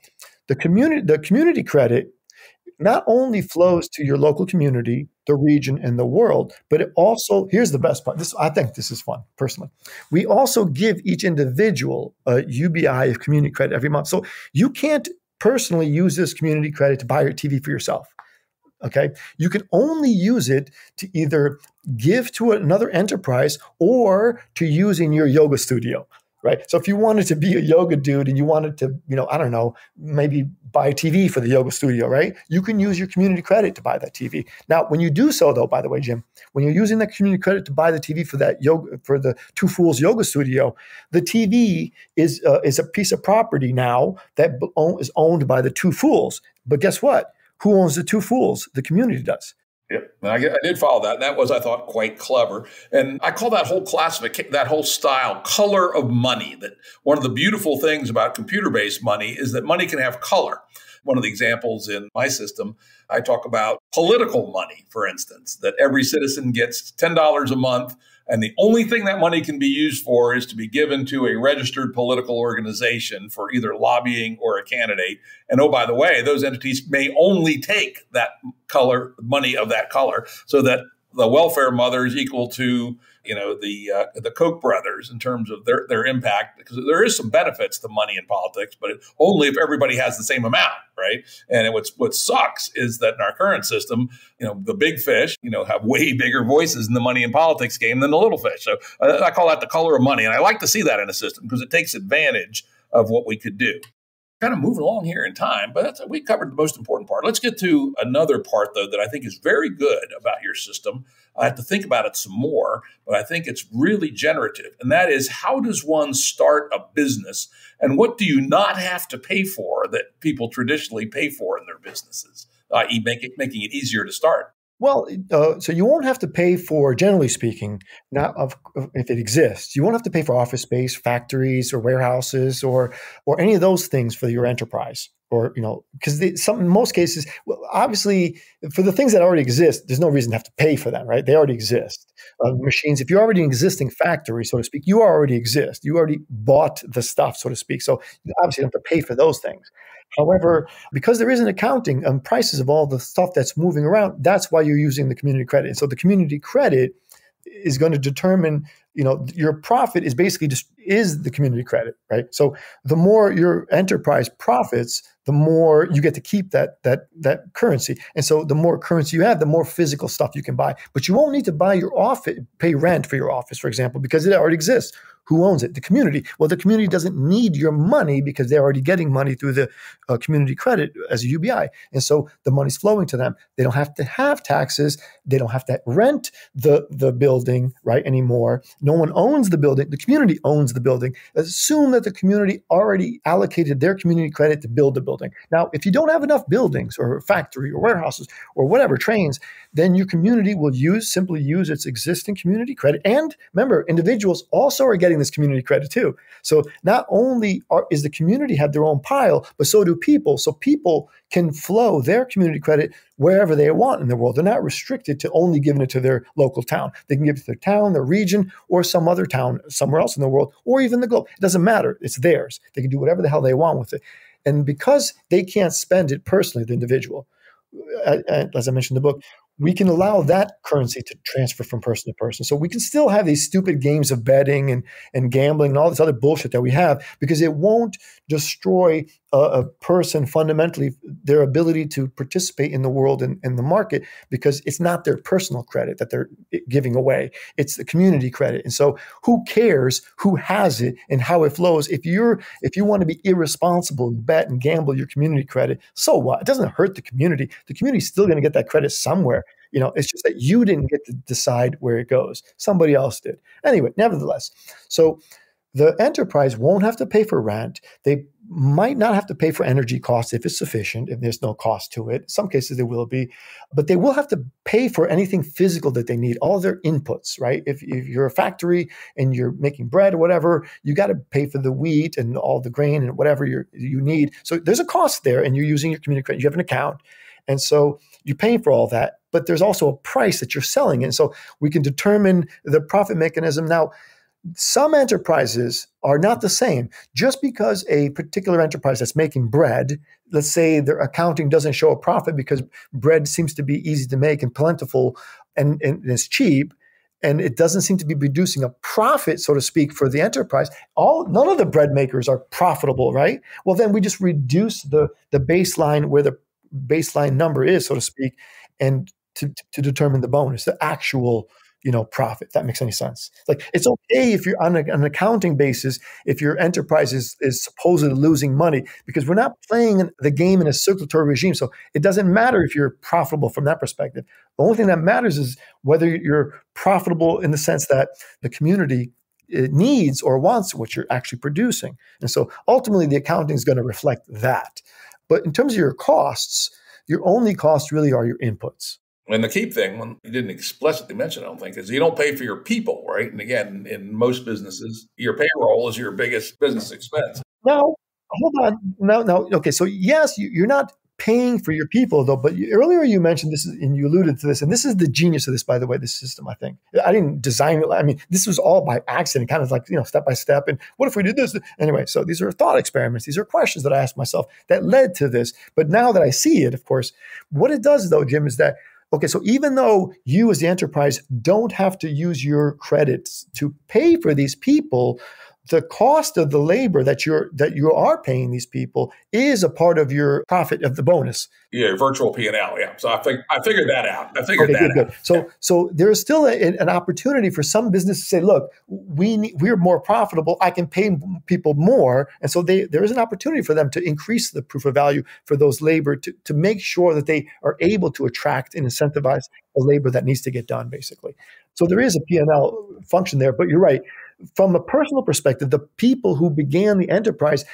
the community the community credit not only flows to your local community, the region, and the world, but it also here's the best part. This I think this is fun personally. We also give each individual a UBI of community credit every month. So you can't personally use this community credit to buy your TV for yourself. Okay. You can only use it to either give to another enterprise or to use in your yoga studio. Right. So if you wanted to be a yoga dude and you wanted to, you know, I don't know, maybe buy a TV for the yoga studio, right? You can use your community credit to buy that TV. Now, when you do so, though, by the way, Jim, when you're using that community credit to buy the TV for that yoga for the Two Fools Yoga Studio, the TV is uh, is a piece of property now that is owned by the Two Fools. But guess what? Who owns the two fools? The community does. Yep, and I, I, did follow that. And that was, I thought, quite clever. And I call that whole classification, that whole style, color of money. That one of the beautiful things about computer-based money is that money can have color. One of the examples in my system, I talk about political money, for instance, that every citizen gets ten dollars a month and the only thing that money can be used for is to be given to a registered political organization for either lobbying or a candidate. And oh, by the way, those entities may only take that color, money of that color, so that the welfare mother is equal to you know the uh, the Koch brothers in terms of their their impact because there is some benefits to money in politics, but only if everybody has the same amount, right? And what's what sucks is that in our current system, you know, the big fish, you know, have way bigger voices in the money and politics game than the little fish. So uh, I call that the color of money, and I like to see that in a system because it takes advantage of what we could do kind of moving along here in time, but we covered the most important part. Let's get to another part, though, that I think is very good about your system. I have to think about it some more, but I think it's really generative. And that is how does one start a business and what do you not have to pay for that people traditionally pay for in their businesses, i.e., it, making it easier to start? Well, uh, so you won't have to pay for, generally speaking, not of, if it exists, you won't have to pay for office space, factories, or warehouses, or or any of those things for your enterprise, or you know, because the some in most cases, well, obviously, for the things that already exist, there's no reason to have to pay for them, right? They already exist. Uh, machines, if you're already an existing factory, so to speak, you already exist. You already bought the stuff, so to speak. So you obviously don't have to pay for those things. However, because there isn't accounting on prices of all the stuff that's moving around, that's why you're using the community credit. And so the community credit is going to determine you know your profit is basically just is the community credit right? So the more your enterprise profits the more you get to keep that that that currency. And so the more currency you have the more physical stuff you can buy. But you won't need to buy your office pay rent for your office for example because it already exists who owns it? The community. Well, the community doesn't need your money because they're already getting money through the uh, community credit as a UBI. And so the money's flowing to them. They don't have to have taxes. They don't have to rent the, the building, right, anymore. No one owns the building. The community owns the building. Assume that the community already allocated their community credit to build the building. Now, if you don't have enough buildings or factory or warehouses or whatever, trains, then your community will use simply use its existing community credit. And remember, individuals also are getting this community credit too. So not only are, is the community have their own pile, but so do people. So people can flow their community credit wherever they want in the world. They're not restricted to only giving it to their local town. They can give it to their town, their region, or some other town somewhere else in the world, or even the globe. It doesn't matter. It's theirs. They can do whatever the hell they want with it. And because they can't spend it personally, the individual, uh, uh, as I mentioned in the book, we can allow that currency to transfer from person to person. So we can still have these stupid games of betting and, and gambling and all this other bullshit that we have because it won't destroy a, a person fundamentally their ability to participate in the world and in the market because it's not their personal credit that they're giving away. It's the community credit. And so who cares who has it and how it flows? If you're if you want to be irresponsible and bet and gamble your community credit, so what? It doesn't hurt the community. The community's still going to get that credit somewhere. You know, it's just that you didn't get to decide where it goes. Somebody else did. Anyway, nevertheless, so the enterprise won't have to pay for rent. They might not have to pay for energy costs if it's sufficient, if there's no cost to it. In some cases, there will be, but they will have to pay for anything physical that they need, all their inputs, right? If, if you're a factory and you're making bread or whatever, you got to pay for the wheat and all the grain and whatever you you need. So there's a cost there, and you're using your community credit. You have an account, and so you're paying for all that but there's also a price that you're selling. And so we can determine the profit mechanism. Now, some enterprises are not the same. Just because a particular enterprise that's making bread, let's say their accounting doesn't show a profit because bread seems to be easy to make and plentiful and, and it's cheap, and it doesn't seem to be producing a profit, so to speak, for the enterprise. All none of the bread makers are profitable, right? Well, then we just reduce the the baseline where the baseline number is, so to speak, and to, to determine the bonus, the actual you know profit. That makes any sense. Like it's okay if you're on, a, an accounting basis if your enterprise is, is supposedly losing money because we're not playing the game in a circulatory regime. So it doesn't matter if you're profitable from that perspective. The only thing that matters is whether you're profitable in the sense that the community uh, needs or wants what you're actually producing. And so ultimately the accounting is going to reflect that. But in terms of your costs, your only costs really are your inputs. And the key thing, when you didn't explicitly mention, I don't think, is you don't pay for your people, right? And again, in most businesses, your payroll is your biggest business expense. No, hold on. No, no. Okay, so yes, you, you're not paying for your people though but earlier you mentioned this and you alluded to this and this is the genius of this by the way this system i think. I didn't design it i mean this was all by accident kind of like you know step by step and what if we did this? Anyway so these are thought experiments these are questions that i asked myself that led to this but now that i see it of course what it does though jim is that okay, so even though you as the enterprise don't have to use your credits to pay for these people, the cost of the labor that you're that you are paying these people is a part of your profit of the bonus. Yeah, virtual P and L. Yeah, so I fig- I figured that out. I figured okay, that good, out. Good. So yeah. so there's still a, an opportunity for some business to say, look, we need, we're more profitable. I can pay people more, and so they, there is an opportunity for them to increase the proof of value for those labor to to make sure that they are able to attract and incentivize the labor that needs to get done, basically. So there is a P and L function there, but you're right from a personal perspective, the people who began the enterprise,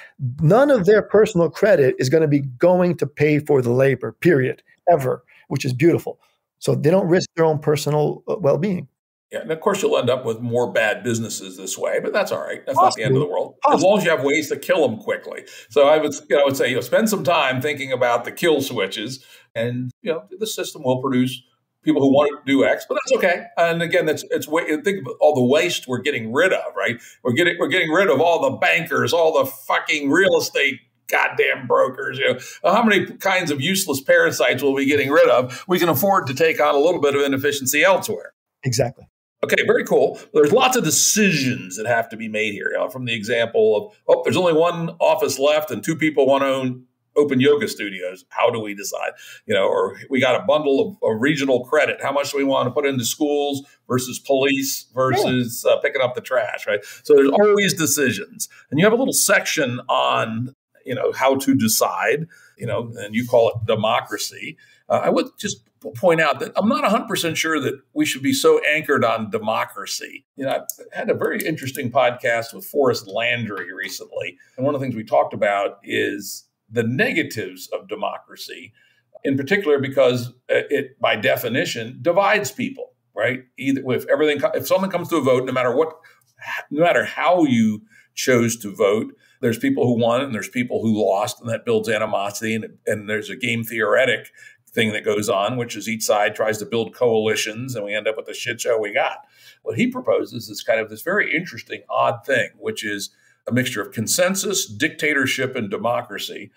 none of their personal credit is going to be going to pay for the labor, period, ever, which is beautiful. So they don't risk their own personal uh, well being. Yeah, and of course you'll end up with more bad businesses this way, but that's all right. That's Possibly. not the end of the world, Possibly. as long as you have ways to kill them quickly. So I would, you know, I would say, you know, spend some time thinking about the kill switches, and you know, the system will produce people who want to do X, but that's okay. And again, that's it's think of all the waste we're getting rid of, right? We're getting we're getting rid of all the bankers, all the fucking real estate goddamn brokers. You know, how many kinds of useless parasites will we be getting rid of? We can afford to take on a little bit of inefficiency elsewhere. Exactly. Okay, very cool. There's lots of decisions that have to be made here. You know, from the example of, oh, there's only one office left and two people want to own open yoga studios. How do we decide? You know, or we got a bundle of, of regional credit. How much do we want to put into schools versus police versus uh, picking up the trash? Right. So there's always decisions, and you have a little section on you know how to decide. You know, and you call it democracy. Uh, I would just point out that I'm not 100% sure that we should be so anchored on democracy. You know, I had a very interesting podcast with Forrest Landry recently. And one of the things we talked about is the negatives of democracy, in particular because uh, it, by definition, divides people. Right? Either if everything, if someone comes to a vote, no matter what, no matter how you chose to vote, there's people who won and there's people who lost, and that builds animosity. And, and there's a game theoretic thing that goes on, which is each side tries to build coalitions, and we end up with the shit show we got. What he proposes is kind of this very interesting, odd thing, which is a mixture of consensus, dictatorship, and democracy,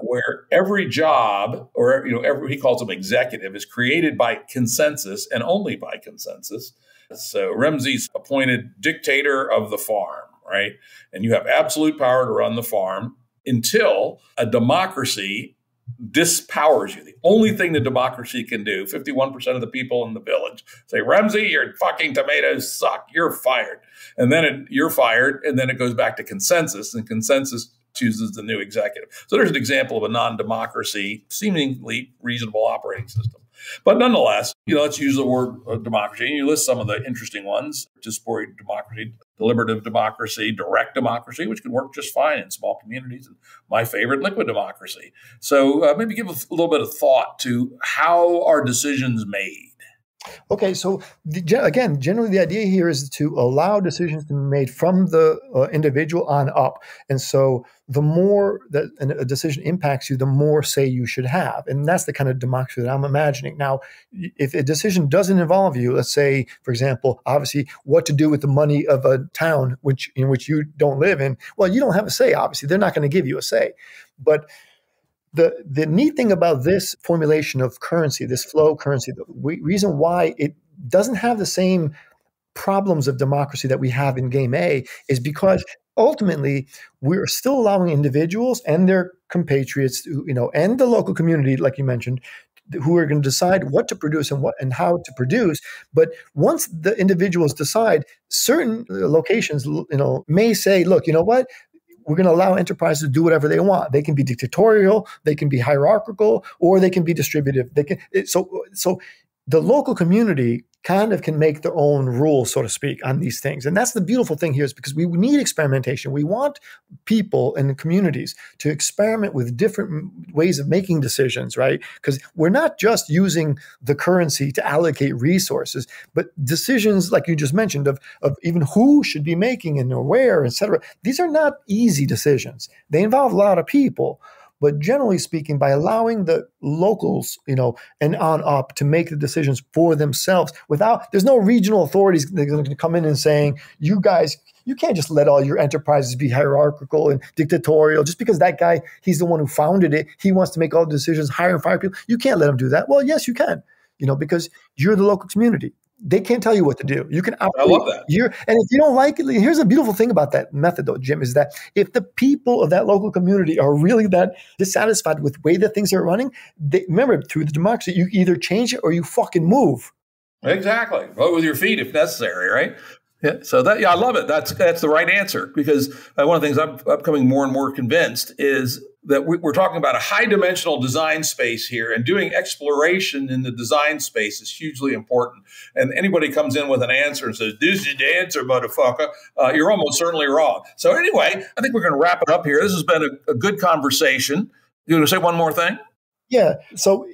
where every job, or you know, every, he calls them executive, is created by consensus and only by consensus. So Remzi's appointed dictator of the farm, right? And you have absolute power to run the farm until a democracy dispowers you. The only thing the democracy can do, 51% of the people in the village say, Remzi, your fucking tomatoes suck. You're fired. And then it, you're fired. And then it goes back to consensus, and consensus chooses the new executive. So there's an example of a non democracy, seemingly reasonable operating system. But nonetheless, you know, let's use the word uh, democracy. And you list some of the interesting ones participatory democracy, deliberative democracy, direct democracy, which can work just fine in small communities, and my favorite, liquid democracy. So uh, maybe give a little bit of thought to how are decisions made Okay, so the, again, generally the idea here is to allow decisions to be made from the uh, individual on up. And so the more that a decision impacts you, the more say you should have. And that's the kind of democracy that I'm imagining. Now, if a decision doesn't involve you, let's say, for example, obviously what to do with the money of a town which in which you don't live in, well, you don't have a say, obviously. They're not going to give you a say. But the the neat thing about this formulation of currency, this flow currency, the reason why it doesn't have the same problems of democracy that we have in game A is because ultimately we're still allowing individuals and their compatriots, you know, and the local community, like you mentioned, who are going to decide what to produce and what and how to produce. But once the individuals decide, certain locations, you know, may say, "Look, you know what? We're going to allow enterprises to do whatever they want. They can be dictatorial, they can be hierarchical, or they can be distributive. They can so so the local community kind of can make their own rules, so to speak, on these things. And that's the beautiful thing here is because we need experimentation. We want people and communities to experiment with different ways of making decisions, right? Because we're not just using the currency to allocate resources, but decisions like you just mentioned of, of even who should be making and where, et cetera. These are not easy decisions. They involve a lot of people. But generally speaking, by allowing the locals, you know, and on up to make the decisions for themselves without, there's no regional authorities that are going to come in and saying, you guys, you can't just let all your enterprises be hierarchical and dictatorial just because that guy, he's the one who founded it. He wants to make all the decisions, hire and fire people. You can't let him do that. Well, yes, you can. you know, because you're the local community. They can't tell you what to do. You can operate. I love that. You're, and if you don't like it, here's a beautiful thing about that method, though, Jim, is that if the people of that local community are really that dissatisfied with the way that things are running, they, remember through the democracy, you either change it or you fucking move. Exactly. Vote with your feet if necessary, right? Yeah. So that yeah, I love it. That's that's the right answer because uh, one of the things I'm, I'm becoming more and more convinced is that we, are talking about a high dimensional design space here, and doing exploration in the design space is hugely important. And anybody comes in with an answer and says, "This is the answer, motherfucker," uh, you're almost certainly wrong. So anyway, I think we're going to wrap it up here. This has been a, a good conversation. You want to say one more thing? Yeah. So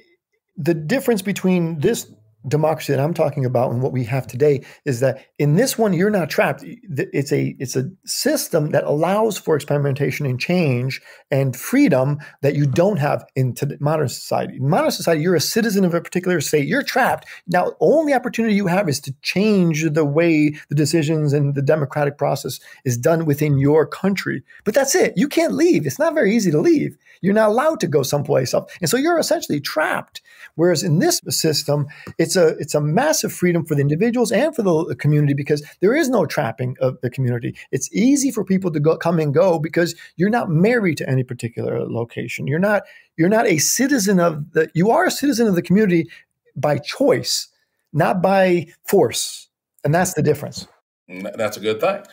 the difference between this democracy that I'm talking about and what we have today is that in this one you're not trapped. It's a it's a system that allows for experimentation and change and freedom that you don't have in modern society. In modern society, you're a citizen of a particular state. You're trapped. Now, only opportunity you have is to change the way the decisions and the democratic process is done within your country. But that's it. You can't leave. It's not very easy to leave. You're not allowed to go someplace else, and so you're essentially trapped. Whereas in this system, it's a it's a massive freedom for the individuals and for the community because there is no trapping of the community. It's easy for people to go come and go because you're not married to any particular location. You're not you're not a citizen of the you are a citizen of the community by choice, not by force. And that's the difference. That's a good thing.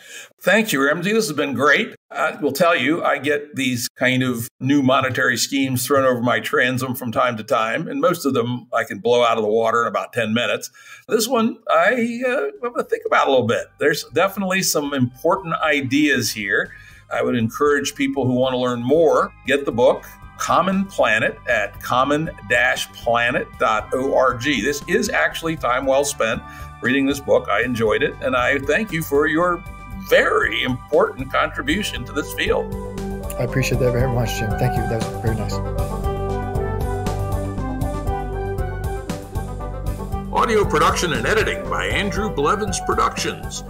Thank you, Remzi. This has been great. I will tell you, I get these kind of new monetary schemes thrown over my transom from time to time, and most of them I can blow out of the water in about 10 minutes. This one, I uh, am going to think about a little bit. There's definitely some important ideas here. I would encourage people who want to learn more, get the book. Common Planet at common-planet.org. This is actually time well spent reading this book. I enjoyed it, and I thank you for your very important contribution to this field. I appreciate that very much, Jim. Thank you. That was very nice. Audio production and editing by Andrew Blevins Productions.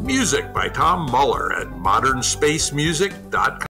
Music by Tom Muller at modernspacemusic.com.